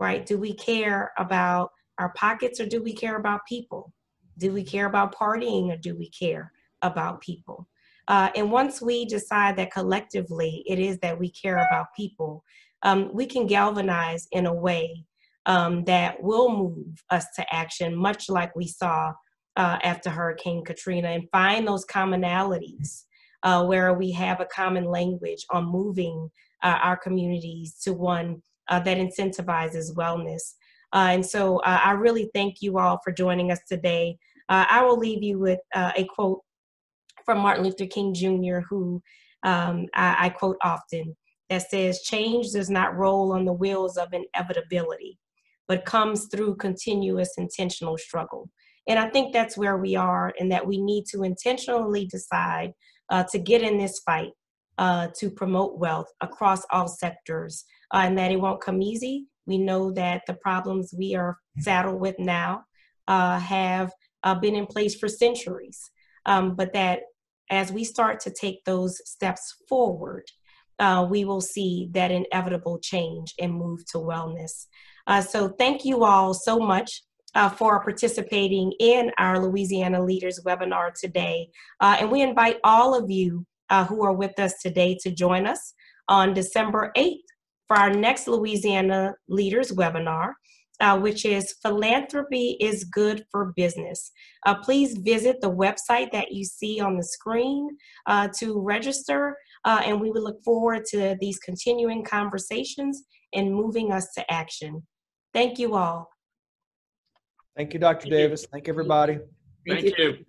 right? Do we care about our pockets or do we care about people? Do we care about partying or do we care about people? Uh, and once we decide that collectively it is that we care about people, um, we can galvanize in a way um, that will move us to action, much like we saw uh, after Hurricane Katrina, and find those commonalities uh, where we have a common language on moving uh, our communities to one uh, that incentivizes wellness. Uh, and so uh, I really thank you all for joining us today. I will leave you with a quote from Martin Luther King Jr., who um, I, I quote often that says, Change does not roll on the wheels of inevitability, but comes through continuous intentional struggle. And I think that's where we are, and that we need to intentionally decide uh, to get in this fight uh, to promote wealth across all sectors, uh, and that it won't come easy, we know that the problems we are saddled with now uh, have uh, been in place for centuries, um, but that as we start to take those steps forward, uh, we will see that inevitable change and move to wellness. Uh, so, thank you all so much. Uh, for participating in our Louisiana Leaders webinar today. Uh, and we invite all of you who are with us today to join us on December 8th for our next Louisiana Leaders webinar, uh, which is Philanthropy is Good for Business. Uh, please visit the website that you see on the screen uh, to register, uh, and we will look forward to these continuing conversations and moving us to action. Thank you all. Thank you, Dr. Thank Davis. You. Thank everybody. Thank, Thank you. you.